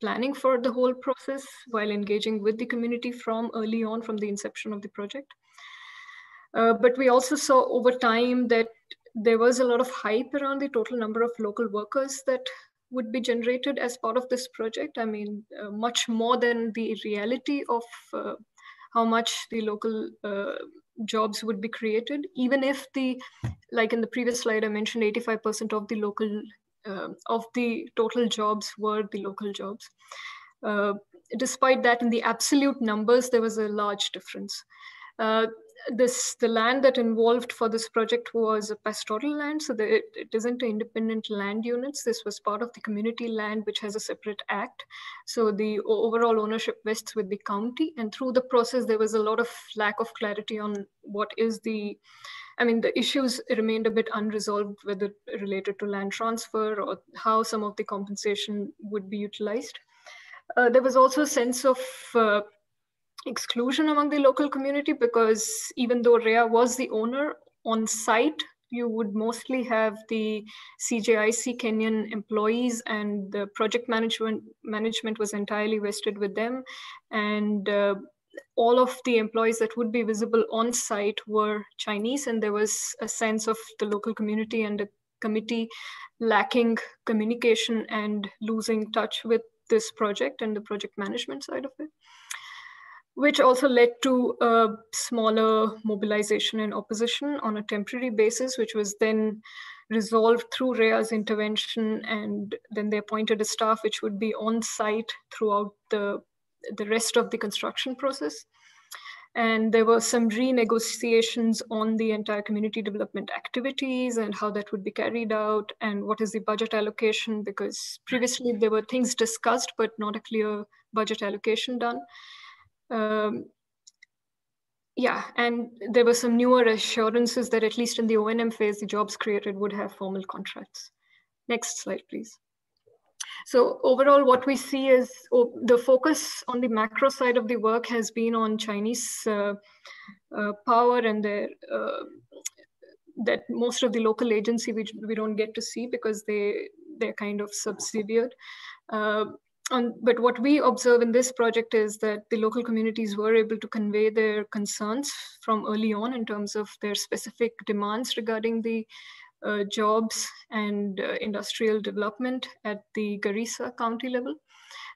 Speaker 7: planning for the whole process while engaging with the community from early on from the inception of the project. Uh, but we also saw over time that there was a lot of hype around the total number of local workers that would be generated as part of this project. I mean, uh, much more than the reality of uh, how much the local uh, jobs would be created, even if the, like in the previous slide, I mentioned 85% of the local, uh, of the total jobs were the local jobs. Uh, despite that, in the absolute numbers, there was a large difference. Uh, this the land that involved for this project was a pastoral land so the, it, it isn't independent land units this was part of the community land which has a separate act so the overall ownership vests with the county and through the process there was a lot of lack of clarity on what is the I mean, the issues remained a bit unresolved, whether related to land transfer or how some of the compensation would be utilized. Uh, there was also a sense of uh, exclusion among the local community because even though REA was the owner on site, you would mostly have the CJIC Kenyan employees and the project management management was entirely vested with them. And uh, all of the employees that would be visible on site were Chinese and there was a sense of the local community and the committee lacking communication and losing touch with this project and the project management side of it which also led to a smaller mobilization and opposition on a temporary basis, which was then resolved through REA's intervention, and then they appointed a staff which would be on site throughout the, the rest of the construction process. And there were some renegotiations on the entire community development activities and how that would be carried out and what is the budget allocation, because previously there were things discussed, but not a clear budget allocation done. Um, yeah, and there were some newer assurances that at least in the O&M phase, the jobs created would have formal contracts. Next slide, please. So overall, what we see is oh, the focus on the macro side of the work has been on Chinese uh, uh, power and their uh, that most of the local agency which we don't get to see because they they're kind of subsidiary. Uh, and, but what we observe in this project is that the local communities were able to convey their concerns from early on in terms of their specific demands regarding the uh, jobs and uh, industrial development at the Garissa county level.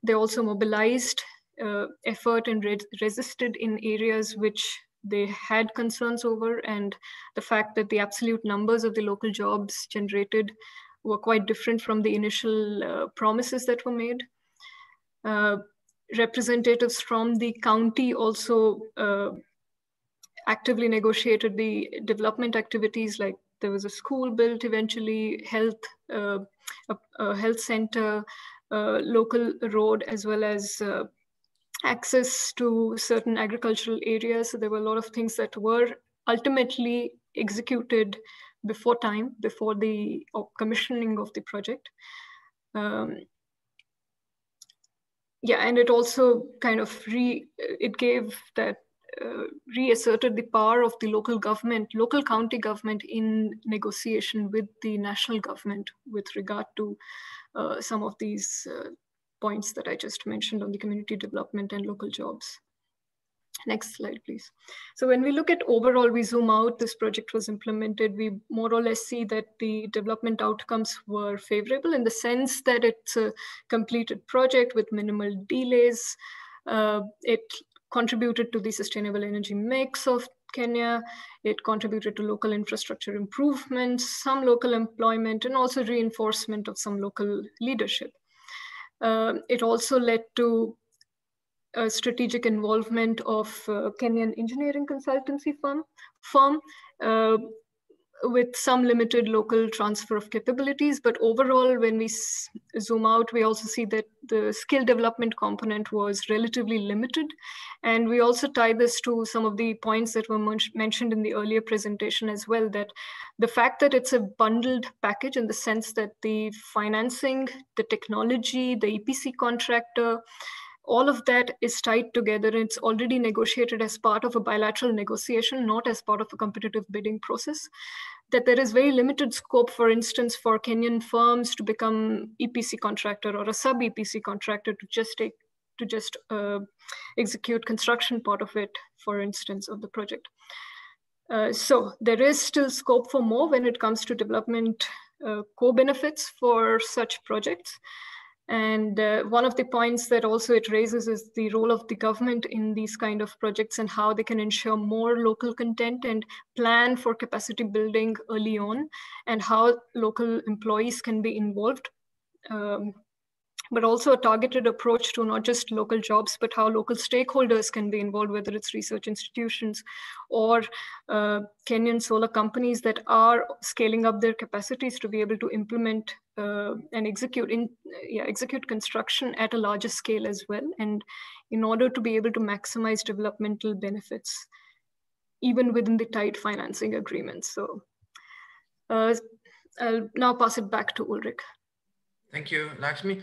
Speaker 7: They also mobilized uh, effort and re resisted in areas which they had concerns over and the fact that the absolute numbers of the local jobs generated were quite different from the initial uh, promises that were made. Uh, representatives from the county also uh, actively negotiated the development activities like there was a school built eventually health uh, a, a, health center local road as well as uh, access to certain agricultural areas. So there were a lot of things that were ultimately executed before time before the commissioning of the project. Um, yeah, and it also kind of re it gave that uh, reasserted the power of the local government, local county government in negotiation with the national government with regard to uh, some of these uh, points that I just mentioned on the community development and local jobs. Next slide, please. So when we look at overall, we zoom out, this project was implemented, we more or less see that the development outcomes were favorable in the sense that it's a completed project with minimal delays. Uh, it contributed to the sustainable energy mix of Kenya. It contributed to local infrastructure improvements, some local employment, and also reinforcement of some local leadership. Uh, it also led to uh, strategic involvement of uh, Kenyan engineering consultancy firm, firm uh, with some limited local transfer of capabilities. But overall, when we zoom out, we also see that the skill development component was relatively limited. And we also tie this to some of the points that were mentioned in the earlier presentation as well, that the fact that it's a bundled package in the sense that the financing, the technology, the EPC contractor, all of that is tied together and it's already negotiated as part of a bilateral negotiation, not as part of a competitive bidding process. That there is very limited scope, for instance, for Kenyan firms to become EPC contractor or a sub EPC contractor to just take to just uh, execute construction part of it, for instance, of the project. Uh, so there is still scope for more when it comes to development uh, co-benefits for such projects. And uh, one of the points that also it raises is the role of the government in these kind of projects and how they can ensure more local content and plan for capacity building early on and how local employees can be involved um, but also a targeted approach to not just local jobs, but how local stakeholders can be involved, whether it's research institutions or uh, Kenyan solar companies that are scaling up their capacities to be able to implement uh, and execute in yeah, execute construction at a larger scale as well. And in order to be able to maximize developmental benefits, even within the tight financing agreements. So uh, I'll now pass it back to Ulrich.
Speaker 6: Thank you, Lakshmi.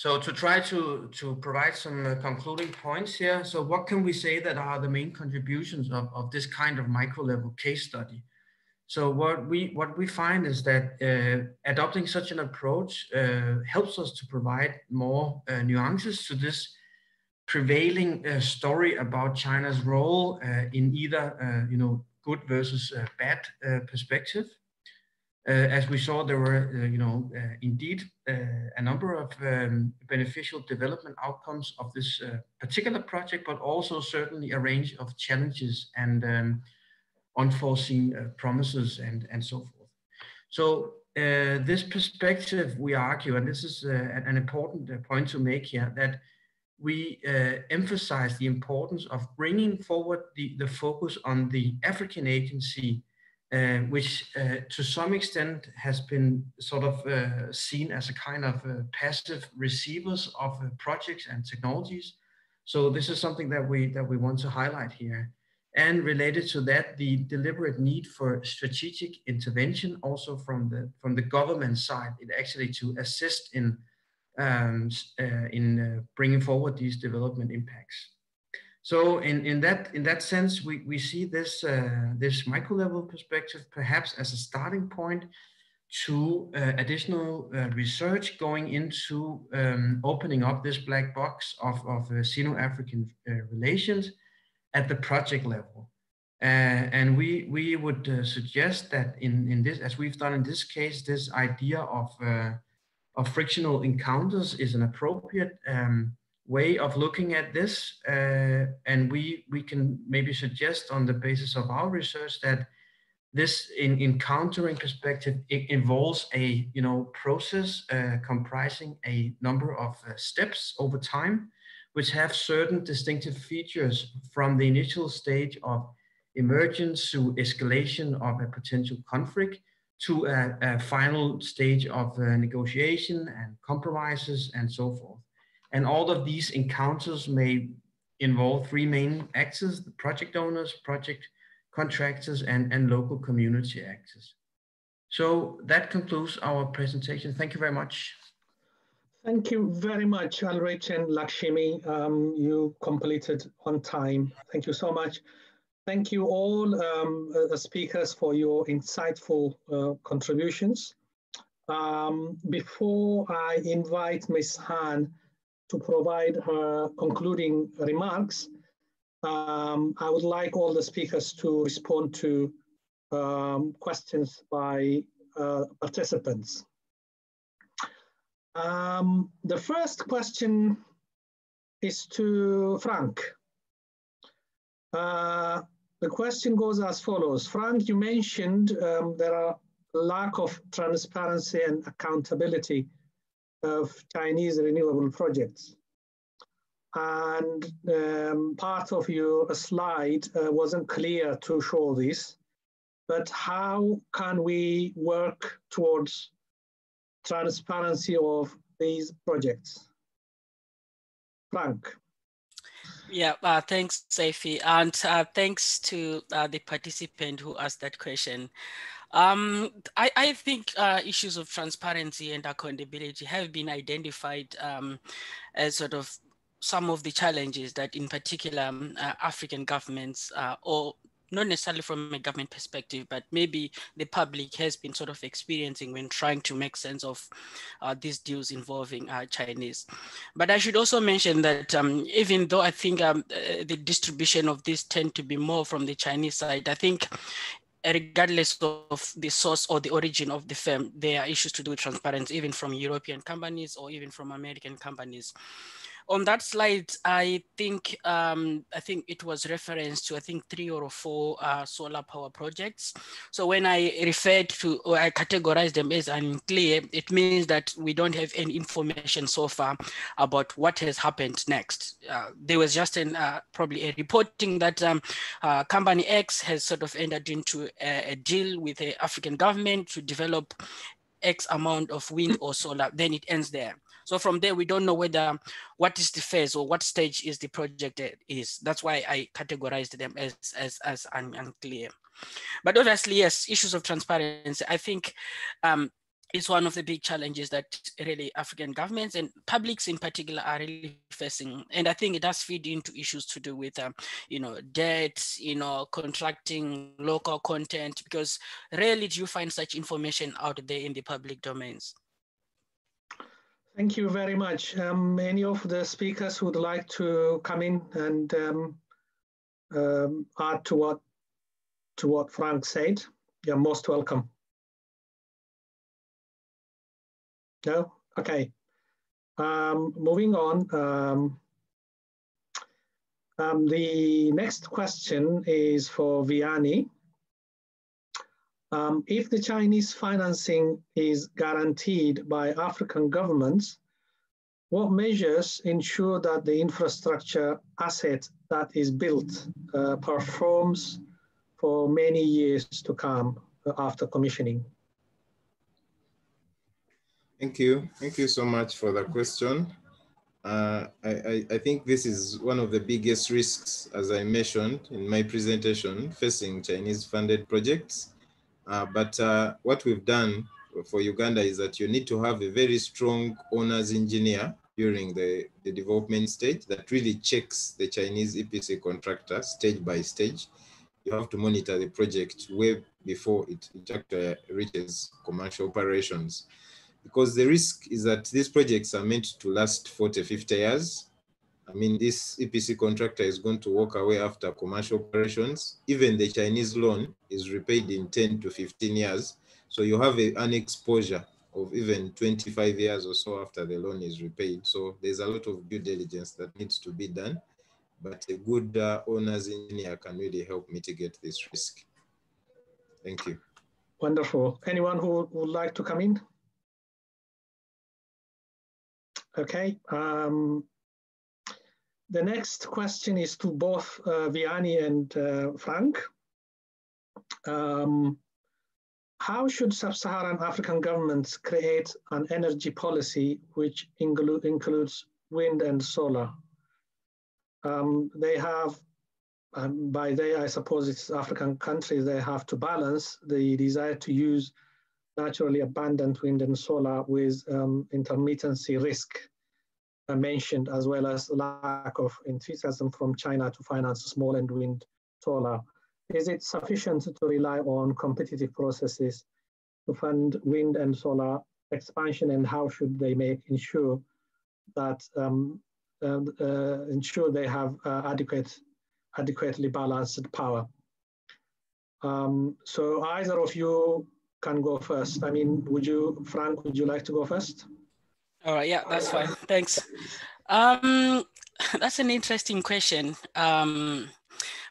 Speaker 6: So to try to, to provide some uh, concluding points here, so what can we say that are the main contributions of, of this kind of micro level case study? So what we what we find is that uh, adopting such an approach uh, helps us to provide more uh, nuances to this prevailing uh, story about China's role uh, in either you know good versus bad perspective. Uh, as we saw, there were, uh, you know, uh, indeed a number of um, beneficial development outcomes of this particular project, but also certainly a range of challenges and um, unforeseen promises and, and so forth. So uh, this perspective, we argue, and this is uh, an important point to make here, that we emphasize the importance of bringing forward the, the focus on the African agency, which uh, to some extent has been sort of seen as a kind of passive receivers of projects and technologies. So this is something that we that we want to highlight here. And related to that, the deliberate need for strategic intervention also from the from the government side, it actually to assist in um, uh, in uh, bringing forward these development impacts. So in, in that in that sense, we, we see this uh, this micro level perspective perhaps as a starting point to uh, additional uh, research going into um, opening up this black box of, of uh, Sino-African relations at the project level. Uh, and we we would uh, suggest that in in this, as we've done in this case, this idea of uh, of frictional encounters is an appropriate um, way of looking at this. Uh, and we we can maybe suggest on the basis of our research that this in in encountering perspective it involves a you know process uh, comprising a number of uh, steps over time which have certain distinctive features from the initial stage of emergence to escalation of a potential conflict to a, a final stage of uh, negotiation and compromises and so forth. And all of these encounters may involve three main actors, the project owners, project contractors, and, and local community actors. So that concludes our presentation. Thank you very much.
Speaker 1: Thank you very much, Ulrich and Lakshmi. Um, you completed on time. Thank you so much. Thank you all um, uh, speakers for your insightful uh, contributions. Um, before I invite Ms. Han to provide her concluding remarks, um, I would like all the speakers to respond to um, questions by uh, participants. Um, the first question is to Frank. Uh, the question goes as follows. Frank, you mentioned um, there are lack of transparency and accountability of Chinese renewable projects. And um, part of your slide uh, wasn't clear to show this, but how can we work towards transparency of these projects. Frank.
Speaker 2: Yeah, uh, thanks, Saifi, and uh, thanks to uh, the participant who asked that question. Um, I, I, think uh, issues of transparency and accountability have been identified um, as sort of some of the challenges that in particular um, uh, African governments uh, or not necessarily from a government perspective, but maybe the public has been sort of experiencing when trying to make sense of uh, these deals involving uh, Chinese. But I should also mention that um, even though I think um, uh, the distribution of this tend to be more from the Chinese side, I think regardless of the source or the origin of the firm, there are issues to do with transparency, even from European companies or even from American companies on that slide, I think um, I think it was referenced to I think three or four uh, solar power projects. So when I referred to or I categorized them as unclear, it means that we don't have any information so far about what has happened next. Uh, there was just an uh, probably a reporting that um, uh, company X has sort of entered into a, a deal with the African government to develop X amount of wind or solar, then it ends there. So from there, we don't know whether what is the phase or what stage is the project is. That's why I categorized them as, as, as un unclear. But obviously, yes, issues of transparency, I think um, is one of the big challenges that really African governments and publics in particular are really facing. And I think it does feed into issues to do with, um, you know, debt, you know, contracting local content, because rarely do you find such information out there in the public domains.
Speaker 1: Thank you very much. Um, any of the speakers would like to come in and um, um, add to what to what Frank said? You're most welcome. No? Okay. Um, moving on. Um, um, the next question is for Vianney. Um, if the Chinese financing is guaranteed by African governments, what measures ensure that the infrastructure asset that is built uh, performs for many years to come after commissioning?
Speaker 4: Thank you. Thank you so much for the question. Uh, I, I, think this is one of the biggest risks, as I mentioned in my presentation, facing Chinese funded projects. Uh, but uh, what we've done for Uganda is that you need to have a very strong owner's engineer during the, the development stage that really checks the Chinese EPC contractor stage by stage. You have to monitor the project way before it, it actually reaches commercial operations because the risk is that these projects are meant to last 40, 50 years. I mean, this EPC contractor is going to walk away after commercial operations. Even the Chinese loan is repaid in 10 to 15 years. So you have a, an exposure of even 25 years or so after the loan is repaid. So there's a lot of due diligence that needs to be done, but a good uh, owner's engineer can really help mitigate this risk. Thank you.
Speaker 1: Wonderful. Anyone who would like to come in? Okay. Um, the next question is to both uh, Vianney and uh, Frank. Um, how should sub-Saharan African governments create an energy policy which include, includes wind and solar? Um, they have, um, by they, I suppose it's African countries, they have to balance the desire to use naturally abundant wind and solar with um, intermittency risk mentioned, as well as lack of enthusiasm from China to finance small and wind solar. Is it sufficient to rely on competitive processes to fund wind and solar expansion, and how should they make ensure that um, uh, uh, ensure they have uh, adequate, adequately balanced power? Um, so either of you can go first. I mean, would you, Frank, would you like to go first?
Speaker 2: All right, yeah, that's fine. Thanks. Um, *laughs* that's an interesting question. Um,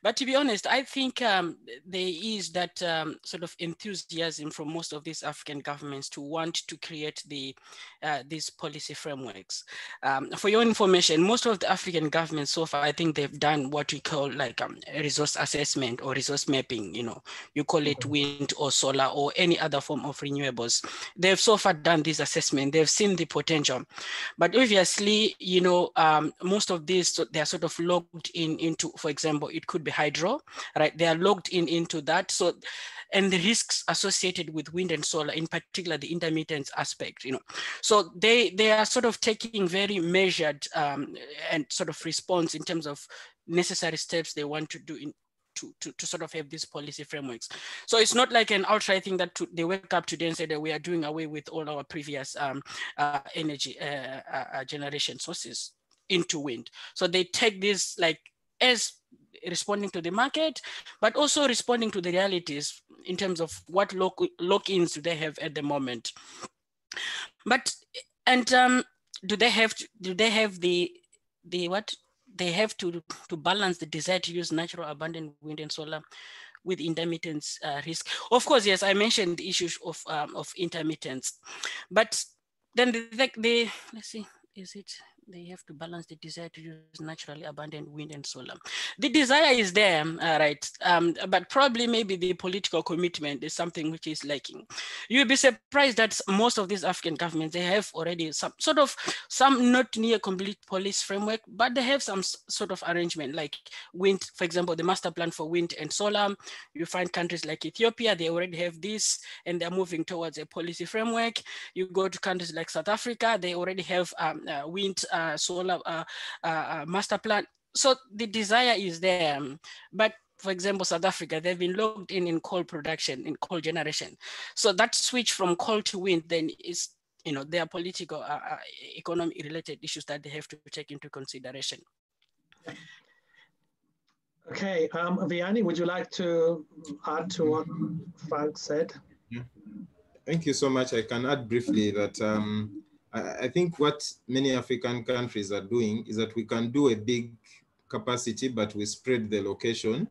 Speaker 2: but to be honest, I think um, there is that um, sort of enthusiasm from most of these African governments to want to create the uh, these policy frameworks. Um, for your information, most of the African governments so far, I think they've done what we call like um, a resource assessment or resource mapping. You know, you call it wind or solar or any other form of renewables. They've so far done this assessment. They've seen the potential, but obviously, you know, um, most of these they're sort of logged in into, for example, it could be hydro, right? They are logged in into that. So, and the risks associated with wind and solar, in particular, the intermittent aspect, you know. So they, they are sort of taking very measured um, and sort of response in terms of necessary steps they want to do in, to, to, to, sort of have these policy frameworks. So it's not like an ultra thing that to, they wake up today and say that we are doing away with all our previous um, uh, energy uh, uh, generation sources into wind. So they take this like as responding to the market, but also responding to the realities in terms of what lock, lock-ins do they have at the moment. But, and um, do they have, to, do they have the, the what? They have to, to balance the desire to use natural abundant wind and solar with intermittence uh, risk. Of course, yes, I mentioned the issues of, um, of intermittence, but then the, the, the, let's see, is it, they have to balance the desire to use naturally abundant wind and solar. The desire is there, uh, right? Um, but probably maybe the political commitment is something which is lacking. You'll be surprised that most of these African governments, they have already some sort of, some not near complete police framework, but they have some sort of arrangement like wind, for example, the master plan for wind and solar. You find countries like Ethiopia, they already have this and they're moving towards a policy framework. You go to countries like South Africa, they already have um, uh, wind uh, uh, solar uh, uh, master plan. So the desire is there, um, but for example, South Africa, they've been locked in in coal production, in coal generation. So that switch from coal to wind then is, you know, there are political, uh, uh, economic related issues that they have to take into consideration.
Speaker 1: Okay, um, Vianney, would you like to add to what Frank said?
Speaker 4: Thank you so much. I can add briefly that um, I, think what many African countries are doing is that we can do a big capacity, but we spread the location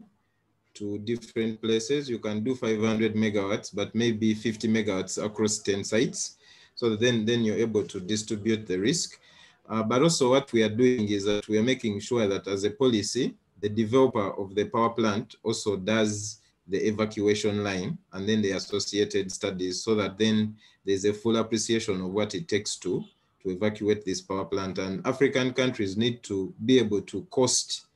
Speaker 4: to different places. You can do 500 megawatts, but maybe 50 megawatts across 10 sites. So then, then you're able to distribute the risk. Uh, but also what we are doing is that we are making sure that as a policy, the developer of the power plant also does the evacuation line and then the associated studies so that then there's a full appreciation of what it takes to, to evacuate this power plant. And African countries need to be able to cost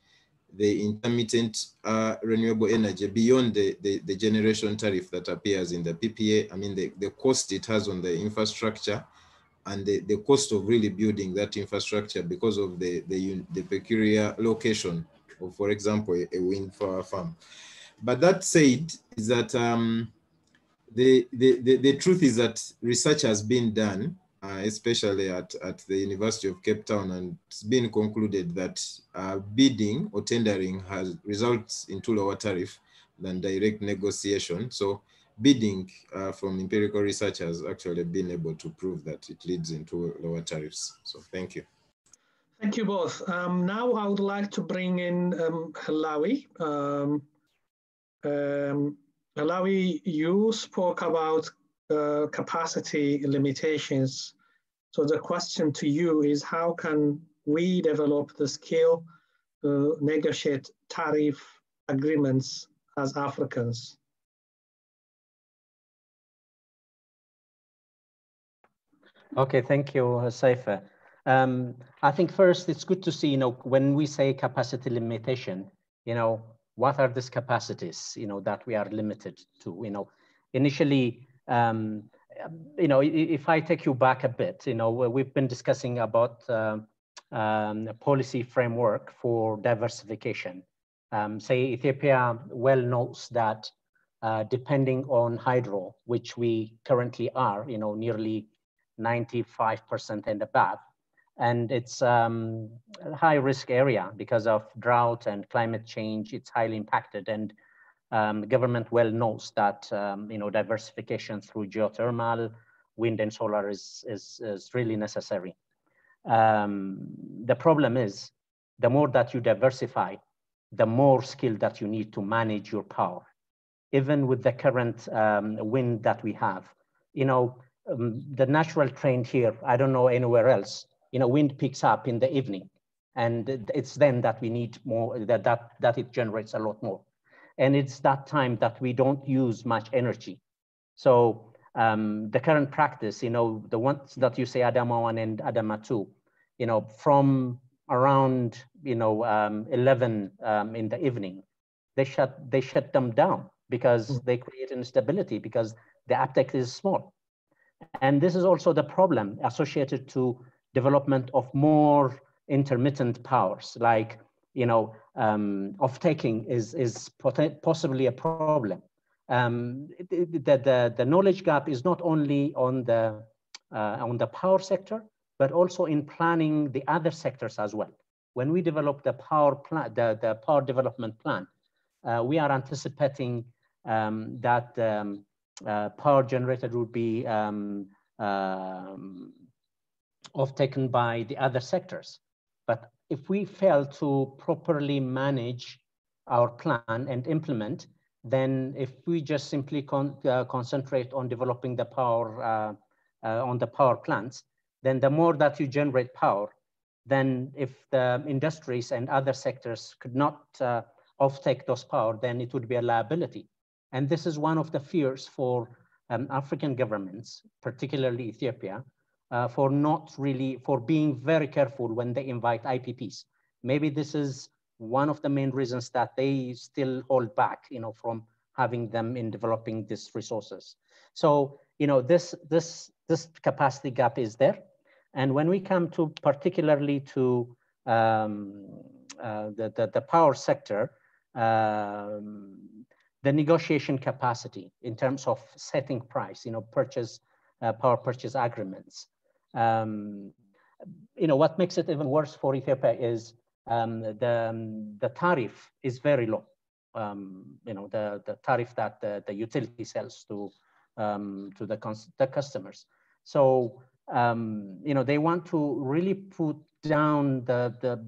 Speaker 4: the intermittent uh, renewable energy beyond the, the, the, generation tariff that appears in the PPA. I mean, the, the cost it has on the infrastructure and the, the cost of really building that infrastructure because of the, the, the peculiar location of, for example, a, wind farm. But that said, is that um, the, the, the, truth is that research has been done uh, especially at, at the University of Cape Town, and it's been concluded that uh, bidding or tendering has results into lower tariff than direct negotiation. So bidding uh, from empirical research has actually been able to prove that it leads into lower tariffs. So thank you.
Speaker 1: Thank you both. Um, now I would like to bring in um, Halawi. Um, um, Halawi, you spoke about uh, capacity limitations. So the question to you is how can we develop the skill to negotiate tariff agreements as Africans?
Speaker 5: Okay, thank you, Saifa. Um, I think first it's good to see, you know, when we say capacity limitation, you know, what are these capacities, you know, that we are limited to, you know, initially um, you know, if I take you back a bit, you know, we've been discussing about uh, um, policy framework for diversification. Um, say Ethiopia well knows that uh, depending on hydro, which we currently are, you know, nearly 95% and above, and it's um, a high risk area because of drought and climate change. It's highly impacted and um, the government well knows that um, you know diversification through geothermal, wind and solar is, is, is really necessary. Um, the problem is the more that you diversify, the more skill that you need to manage your power. Even with the current um, wind that we have, you know, um, the natural trend here, I don't know anywhere else, you know, wind picks up in the evening and it's then that we need more, that, that, that it generates a lot more. And it's that time that we don't use much energy. So um, the current practice, you know, the ones that you say Adama 1 and Adama 2, you know, from around, you know, um, 11 um, in the evening, they shut, they shut them down because mm. they create instability because the uptake is small. And this is also the problem associated to development of more intermittent powers like you know, um, of taking is, is possibly a problem. Um, the, the, the knowledge gap is not only on the, uh, on the power sector, but also in planning the other sectors as well. When we develop the power plan, the, the power development plan, uh, we are anticipating um, that um, uh, power generated will be um, off taken by the other sectors. But if we fail to properly manage our plan and implement, then if we just simply con uh, concentrate on developing the power uh, uh, on the power plants, then the more that you generate power, then if the industries and other sectors could not uh, offtake those power, then it would be a liability. And this is one of the fears for um, African governments, particularly Ethiopia, uh, for not really, for being very careful when they invite IPPs. Maybe this is one of the main reasons that they still hold back, you know, from having them in developing these resources. So, you know, this, this, this capacity gap is there. And when we come to particularly to um, uh, the, the, the, power sector, um, the negotiation capacity in terms of setting price, you know, purchase, uh, power purchase agreements, um, you know, what makes it even worse for Ethiopia is um, the, um, the tariff is very low. Um, you know, the, the tariff that the, the utility sells to, um, to the, the customers. So, you know, they want to really put down the, the,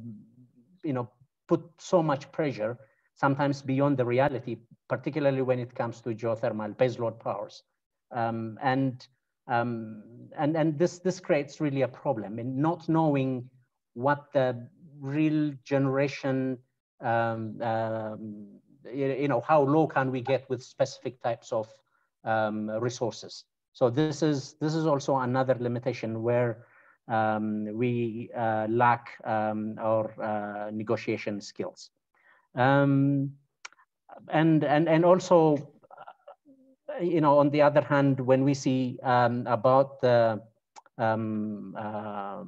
Speaker 5: you know, put so much pressure sometimes beyond the reality, particularly when it comes to geothermal baseload powers. Um, and um, and and this this creates really a problem in not knowing what the real generation um, um, you know how low can we get with specific types of um, resources. So this is this is also another limitation where um, we uh, lack our uh, negotiation skills. And and and also you know, on the other hand, when we see um, about the, um, uh,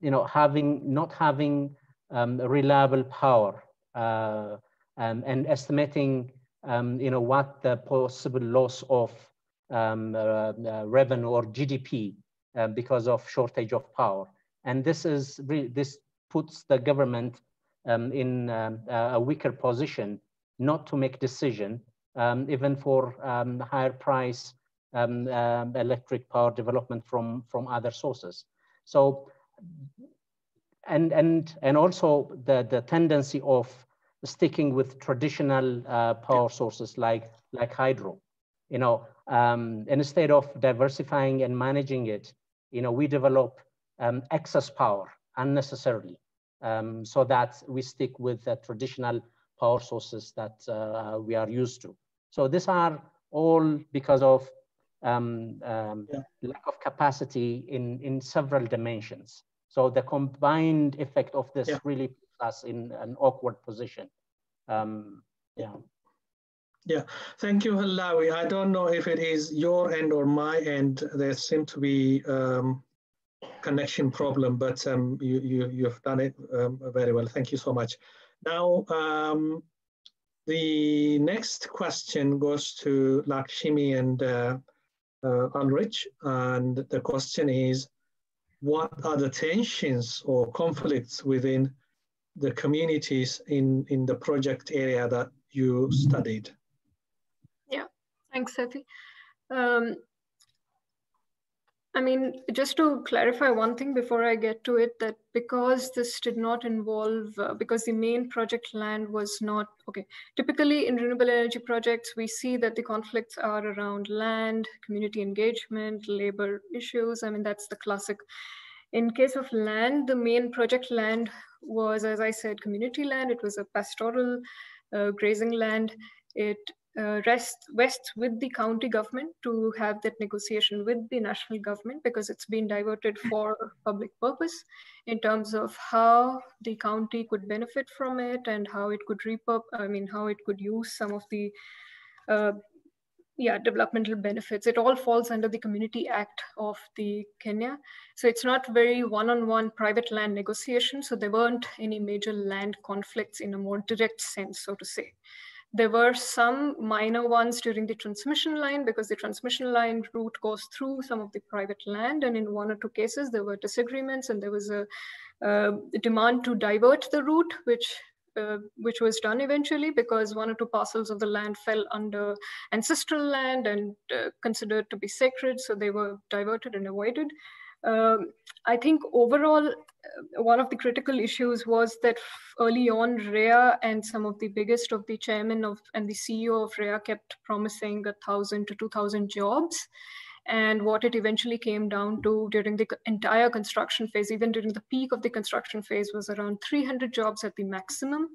Speaker 5: you know, having not having um, reliable power uh, um, and estimating, um, you know, what the possible loss of uh, uh revenue or GDP uh, because of shortage of power, and this is this puts the government in a weaker position not to make decision um, even for um, higher price um, um, electric power development from, from other sources. So, and, and, and also the, the tendency of sticking with traditional uh, power sources like, like hydro, you know, um, instead of diversifying and managing it, you know, we develop um, excess power unnecessarily so that we stick with the traditional power sources that uh, we are used to. So these are all because of um, um, yeah. lack of capacity in, in several dimensions. So the combined effect of this yeah. really puts us in an awkward position. Um, yeah.
Speaker 1: Yeah, thank you, Halawi. I don't know if it is your end or my end. There seems to be um, connection problem, but um, you, you, you've done it um, very well. Thank you so much. Now, um, the next question goes to Lakshmi and uh, uh, Ulrich, and the question is, what are the tensions or conflicts within the communities in, in the project area that you studied?
Speaker 7: Yeah, thanks, Saifi. Um, I mean, just to clarify one thing before I get to it, that because this did not involve, uh, because the main project land was not, okay, typically in renewable energy projects, we see that the conflicts are around land, community engagement, labor issues. I mean, that's the classic. In case of land, the main project land was, as I said, community land. It was a pastoral uh, grazing land. It uh, rest, rests with the county government to have that negotiation with the national government because it's been diverted for public purpose in terms of how the county could benefit from it and how it could repurpose, I mean, how it could use some of the uh, yeah, developmental benefits. It all falls under the Community Act of the Kenya. So it's not very one-on-one private land negotiation. So there weren't any major land conflicts in a more direct sense, so to say. There were some minor ones during the transmission line because the transmission line route goes through some of the private land. And in one or two cases, there were disagreements and there was a, demand to divert the route, which uh, which was done eventually because one or two parcels of the land fell under ancestral land and uh, considered to be sacred, so they were diverted and avoided. Um, I think overall, uh, one of the critical issues was that early on, REA and some of the biggest of the chairman of and the CEO of REA kept promising a thousand to two thousand jobs. And what it eventually came down to during the entire construction phase, even during the peak of the construction phase, was around 300 jobs at the maximum.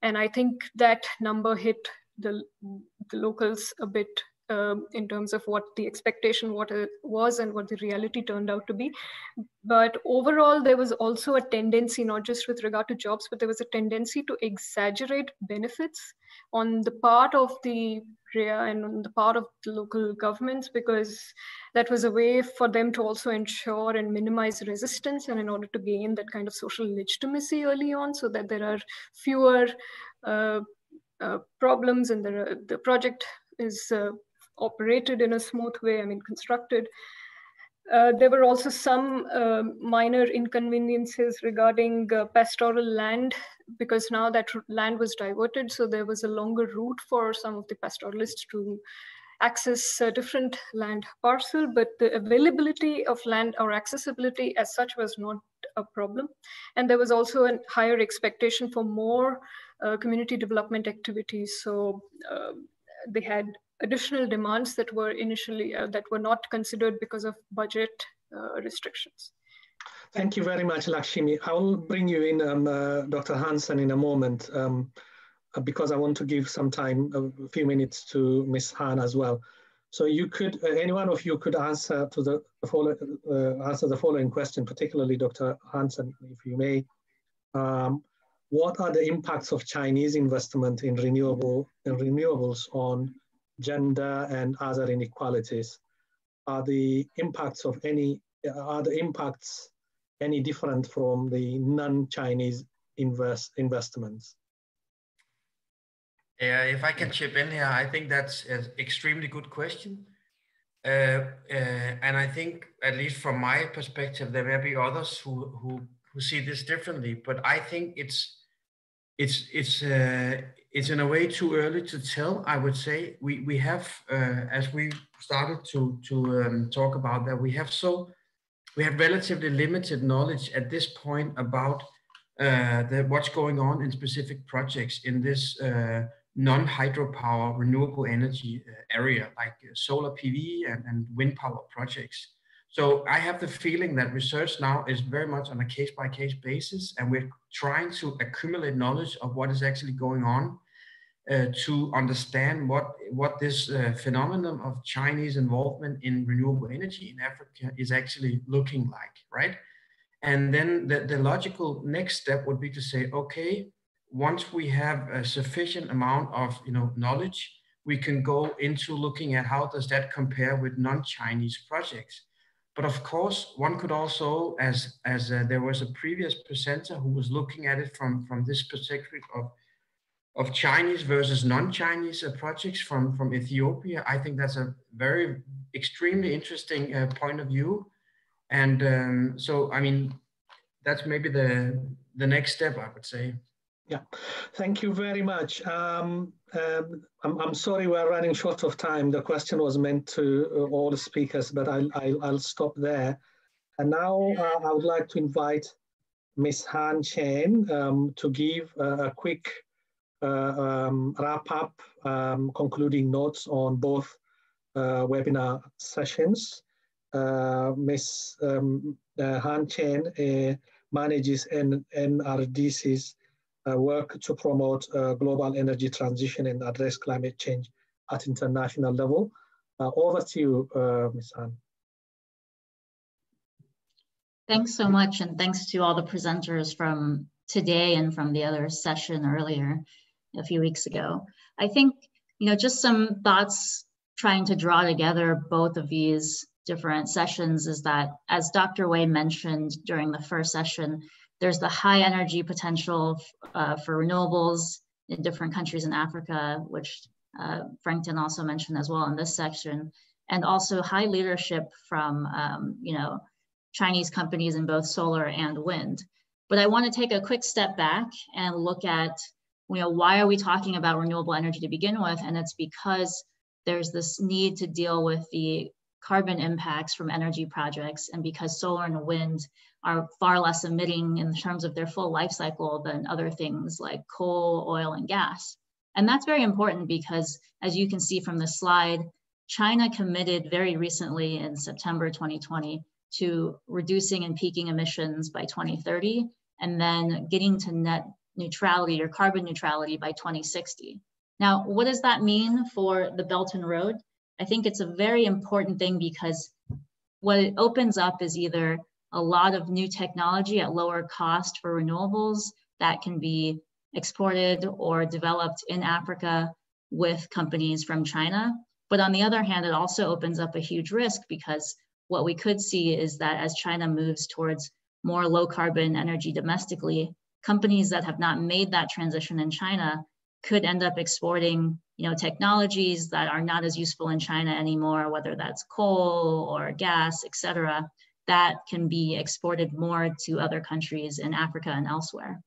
Speaker 7: And I think that number hit the, the locals a bit um, in terms of what the expectation what it was and what the reality turned out to be. But overall, there was also a tendency, not just with regard to jobs, but there was a tendency to exaggerate benefits on the part of the REA and on the part of the local governments, because that was a way for them to also ensure and minimize resistance and in order to gain that kind of social legitimacy early on so that there are fewer uh, uh, problems and the, the project is uh, operated in a smooth way, I mean, constructed. Uh, there were also some uh, minor inconveniences regarding uh, pastoral land because now that land was diverted, so there was a longer route for some of the pastoralists to access different land parcel, but the availability of land or accessibility as such was not a problem. And there was also a higher expectation for more uh, community development activities. So uh, they had additional demands that were initially, uh, that were not considered because of budget uh, restrictions.
Speaker 1: Thank you very much, Lakshmi. I will bring you in, um, uh, Dr. Hansen, in a moment, um, because I want to give some time, a few minutes to Ms. Han as well. So you could, uh, any one of you could answer to the, the follow, uh, answer the following question, particularly Dr. Hansen, if you may. Um, what are the impacts of Chinese investment in renewable in renewables on gender and other inequalities? Are the impacts of any are the impacts any different from the non-Chinese invest investments?
Speaker 6: Yeah, if I can chip in here, I think that's an extremely good question. Uh, uh, and I think, at least from my perspective, there may be others who, who, who see this differently. But I think it's it's it's uh, it's in a way too early to tell. I would say we we have, uh, as we started to to um, talk about that, we have so we have relatively limited knowledge at this point about uh, the, what's going on in specific projects in this uh, non-hydropower renewable energy uh, area like solar PV and, and wind power projects. So I have the feeling that research now is very much on a case by case basis, and we're trying to accumulate knowledge of what is actually going on uh, to understand what, what this uh, phenomenon of Chinese involvement in renewable energy in Africa is actually looking like, right? And then the, the logical next step would be to say, okay, once we have a sufficient amount of you know knowledge, we can go into looking at how does that compare with non-Chinese projects. But of course, one could also, as as uh, there was a previous presenter who was looking at it from from this perspective of of Chinese versus non-Chinese uh, projects from from Ethiopia. I think that's a very extremely interesting uh, point of view, and um, so I mean that's maybe the the next step I would say.
Speaker 1: Yeah, thank you very much. Um, um, I'm, I'm, sorry we're running short of time. The question was meant to uh, all the speakers, but I'll, I'll, I'll stop there. And now uh, I would like to invite Ms. Han Chen um, to give uh, a quick uh, um, wrap up, um, concluding notes on both uh, webinar sessions. Uh, Ms. Um, Han Chen manages N NRDC's work to promote uh, global energy transition and address climate change at international level. Uh, over to you, Ms. Han.
Speaker 8: Thanks so much, and thanks to all the presenters from today and from the other session earlier a few weeks ago. I think, you know, just some thoughts trying to draw together both of these different sessions is that, as Dr. Wei mentioned during the first session, there's the high energy potential uh, for renewables in different countries in Africa, which uh, Frangton also mentioned as well in this section, and also high leadership from um, you know Chinese companies in both solar and wind. But I want to take a quick step back and look at you know why are we talking about renewable energy to begin with, and it's because there's this need to deal with the carbon impacts from energy projects, and because solar and wind are far less emitting in terms of their full life cycle than other things like coal, oil, and gas. And that's very important because, as you can see from the slide, China committed very recently in September 2020 to reducing and peaking emissions by 2030 and then getting to net neutrality or carbon neutrality by 2060. Now, what does that mean for the Belt and Road? I think it's a very important thing because what it opens up is either a lot of new technology at lower cost for renewables that can be exported or developed in Africa with companies from China. But on the other hand, it also opens up a huge risk because what we could see is that as China moves towards more low carbon energy domestically, companies that have not made that transition in China could end up exporting you know, technologies that are not as useful in China anymore, whether that's coal or gas, et cetera, that can be exported more to other countries in Africa and elsewhere.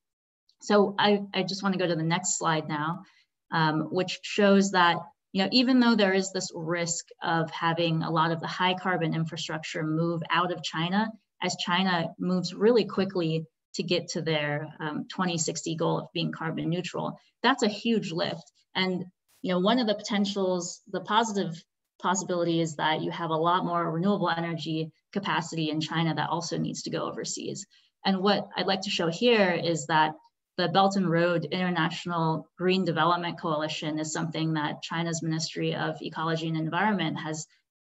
Speaker 8: So I, I just want to go to the next slide now, um, which shows that you know, even though there is this risk of having a lot of the high carbon infrastructure move out of China as China moves really quickly to get to their um, 2060 goal of being carbon neutral. That's a huge lift. And you know, one of the potentials, the positive possibility is that you have a lot more renewable energy capacity in China that also needs to go overseas. And what I'd like to show here is that the Belt and Road International Green Development Coalition is something that China's Ministry of Ecology and Environment has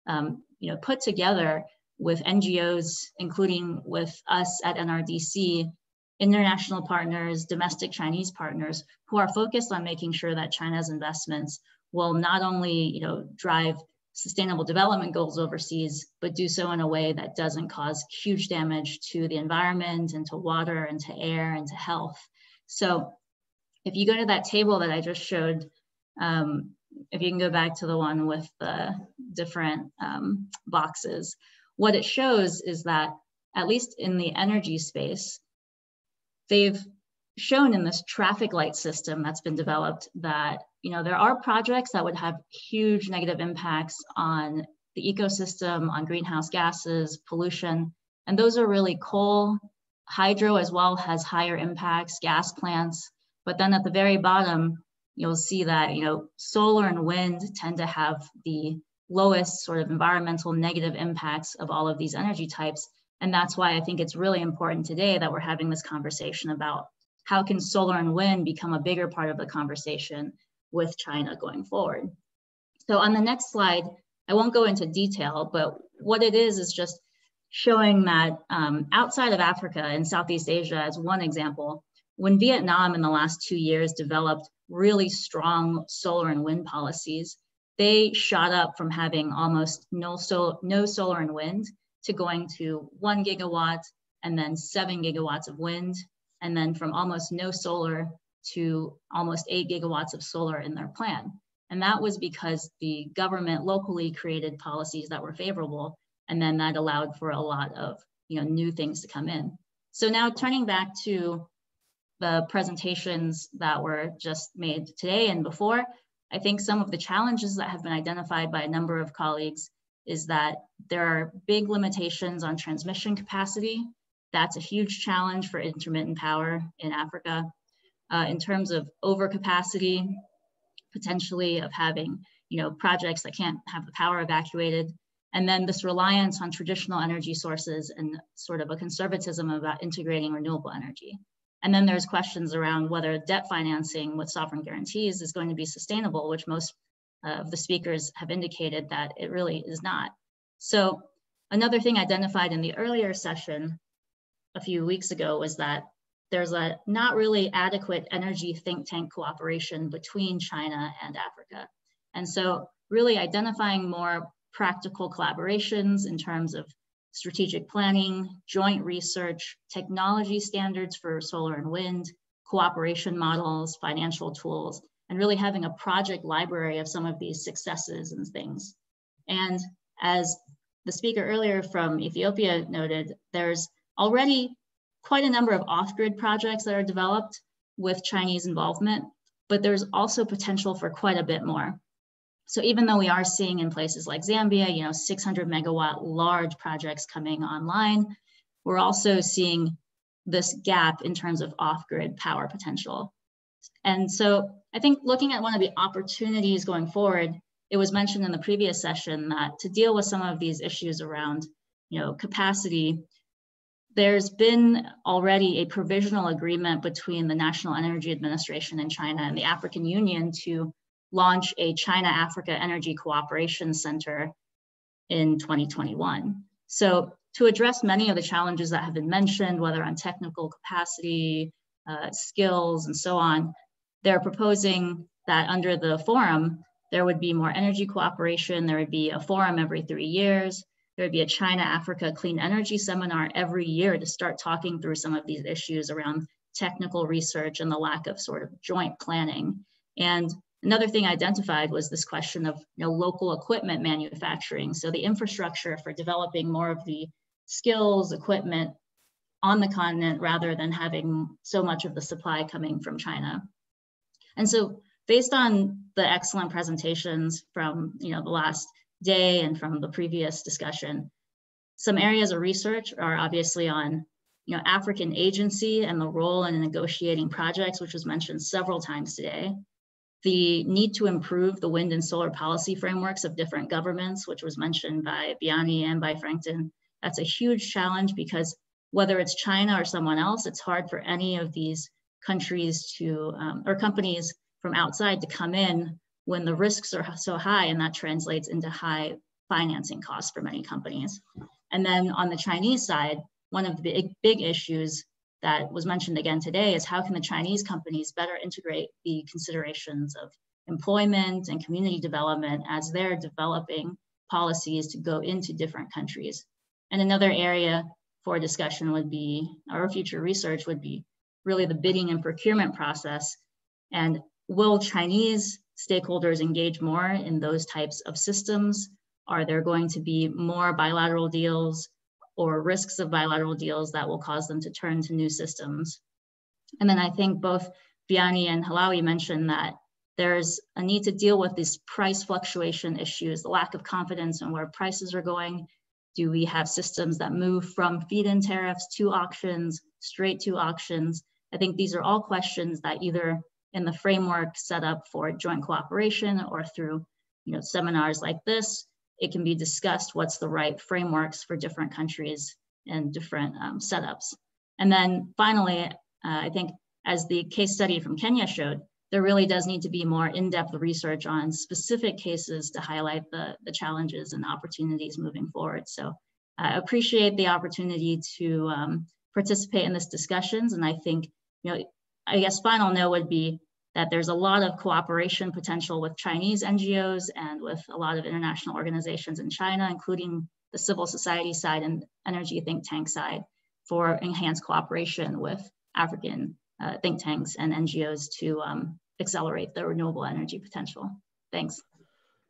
Speaker 8: um, you know, put together with NGOs, including with us at NRDC, international partners, domestic Chinese partners, who are focused on making sure that China's investments will not only you know, drive sustainable development goals overseas, but do so in a way that doesn't cause huge damage to the environment and to water and to air and to health. So if you go to that table that I just showed, um, if you can go back to the one with the different um, boxes, what it shows is that at least in the energy space, they've shown in this traffic light system that's been developed that you know there are projects that would have huge negative impacts on the ecosystem, on greenhouse gases, pollution, and those are really coal, hydro as well has higher impacts, gas plants. But then at the very bottom, you'll see that you know solar and wind tend to have the lowest sort of environmental negative impacts of all of these energy types. And that's why I think it's really important today that we're having this conversation about how can solar and wind become a bigger part of the conversation with China going forward. So on the next slide, I won't go into detail, but what it is is just showing that um, outside of Africa and Southeast Asia as one example, when Vietnam in the last two years developed really strong solar and wind policies, they shot up from having almost no, sol no solar and wind to going to one gigawatt and then seven gigawatts of wind, and then from almost no solar to almost eight gigawatts of solar in their plan. And that was because the government locally created policies that were favorable, and then that allowed for a lot of you know, new things to come in. So now turning back to the presentations that were just made today and before, I think some of the challenges that have been identified by a number of colleagues is that there are big limitations on transmission capacity. That's a huge challenge for intermittent power in Africa. Uh, in terms of overcapacity, potentially of having you know, projects that can't have the power evacuated, and then this reliance on traditional energy sources and sort of a conservatism about integrating renewable energy. And then there's questions around whether debt financing with sovereign guarantees is going to be sustainable, which most uh, of the speakers have indicated that it really is not. So another thing identified in the earlier session a few weeks ago was that there's a not really adequate energy think tank cooperation between China and Africa. And so really identifying more practical collaborations in terms of strategic planning, joint research, technology standards for solar and wind, cooperation models, financial tools, and really having a project library of some of these successes and things. And as the speaker earlier from Ethiopia noted, there's already quite a number of off-grid projects that are developed with Chinese involvement, but there's also potential for quite a bit more. So even though we are seeing in places like Zambia, you know, 600 megawatt large projects coming online, we're also seeing this gap in terms of off-grid power potential. And so I think looking at one of the opportunities going forward, it was mentioned in the previous session that to deal with some of these issues around, you know, capacity, there's been already a provisional agreement between the National Energy Administration in China and the African Union to launch a China Africa Energy Cooperation Center in 2021. So to address many of the challenges that have been mentioned, whether on technical capacity, uh, skills, and so on, they're proposing that under the forum, there would be more energy cooperation, there would be a forum every three years, there would be a China Africa Clean Energy Seminar every year to start talking through some of these issues around technical research and the lack of sort of joint planning. And Another thing identified was this question of you know, local equipment manufacturing. So the infrastructure for developing more of the skills, equipment on the continent rather than having so much of the supply coming from China. And so based on the excellent presentations from you know, the last day and from the previous discussion, some areas of research are obviously on you know, African agency and the role in negotiating projects, which was mentioned several times today. The need to improve the wind and solar policy frameworks of different governments, which was mentioned by Vianney and by Frangton. That's a huge challenge because whether it's China or someone else, it's hard for any of these countries to, um, or companies from outside to come in when the risks are so high and that translates into high financing costs for many companies. And then on the Chinese side, one of the big, big issues that was mentioned again today is how can the Chinese companies better integrate the considerations of employment and community development as they're developing policies to go into different countries. And another area for discussion would be, or future research would be really the bidding and procurement process. And will Chinese stakeholders engage more in those types of systems? Are there going to be more bilateral deals or risks of bilateral deals that will cause them to turn to new systems? And then I think both Vianney and Halawi mentioned that there's a need to deal with these price fluctuation issues, the lack of confidence in where prices are going. Do we have systems that move from feed-in tariffs to auctions, straight to auctions? I think these are all questions that either in the framework set up for joint cooperation or through you know, seminars like this, it can be discussed what's the right frameworks for different countries and different um, setups. And then finally, uh, I think as the case study from Kenya showed, there really does need to be more in-depth research on specific cases to highlight the, the challenges and opportunities moving forward. So I appreciate the opportunity to um, participate in this discussions. And I think, you know, I guess final note would be that there's a lot of cooperation potential with Chinese NGOs and with a lot of international organizations in China, including the civil society side and energy think tank side for enhanced cooperation with African uh, think tanks and NGOs to um, accelerate the renewable energy potential. Thanks.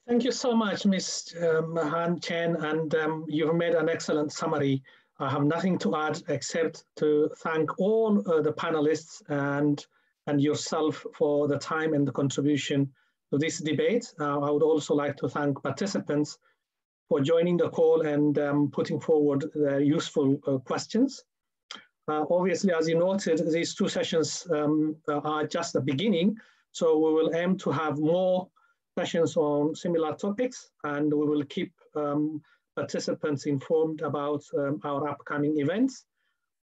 Speaker 1: Thank you so much, Ms. Mahan Chen, and um, you've made an excellent summary. I have nothing to add except to thank all uh, the panelists and and yourself for the time and the contribution to this debate. Uh, I would also like to thank participants for joining the call and um, putting forward the useful uh, questions. Uh, obviously, as you noted, these two sessions um, are just the beginning, so we will aim to have more sessions on similar topics and we will keep um, participants informed about um, our upcoming events.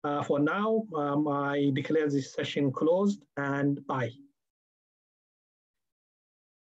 Speaker 1: Uh, for now, um, I declare this session closed and bye.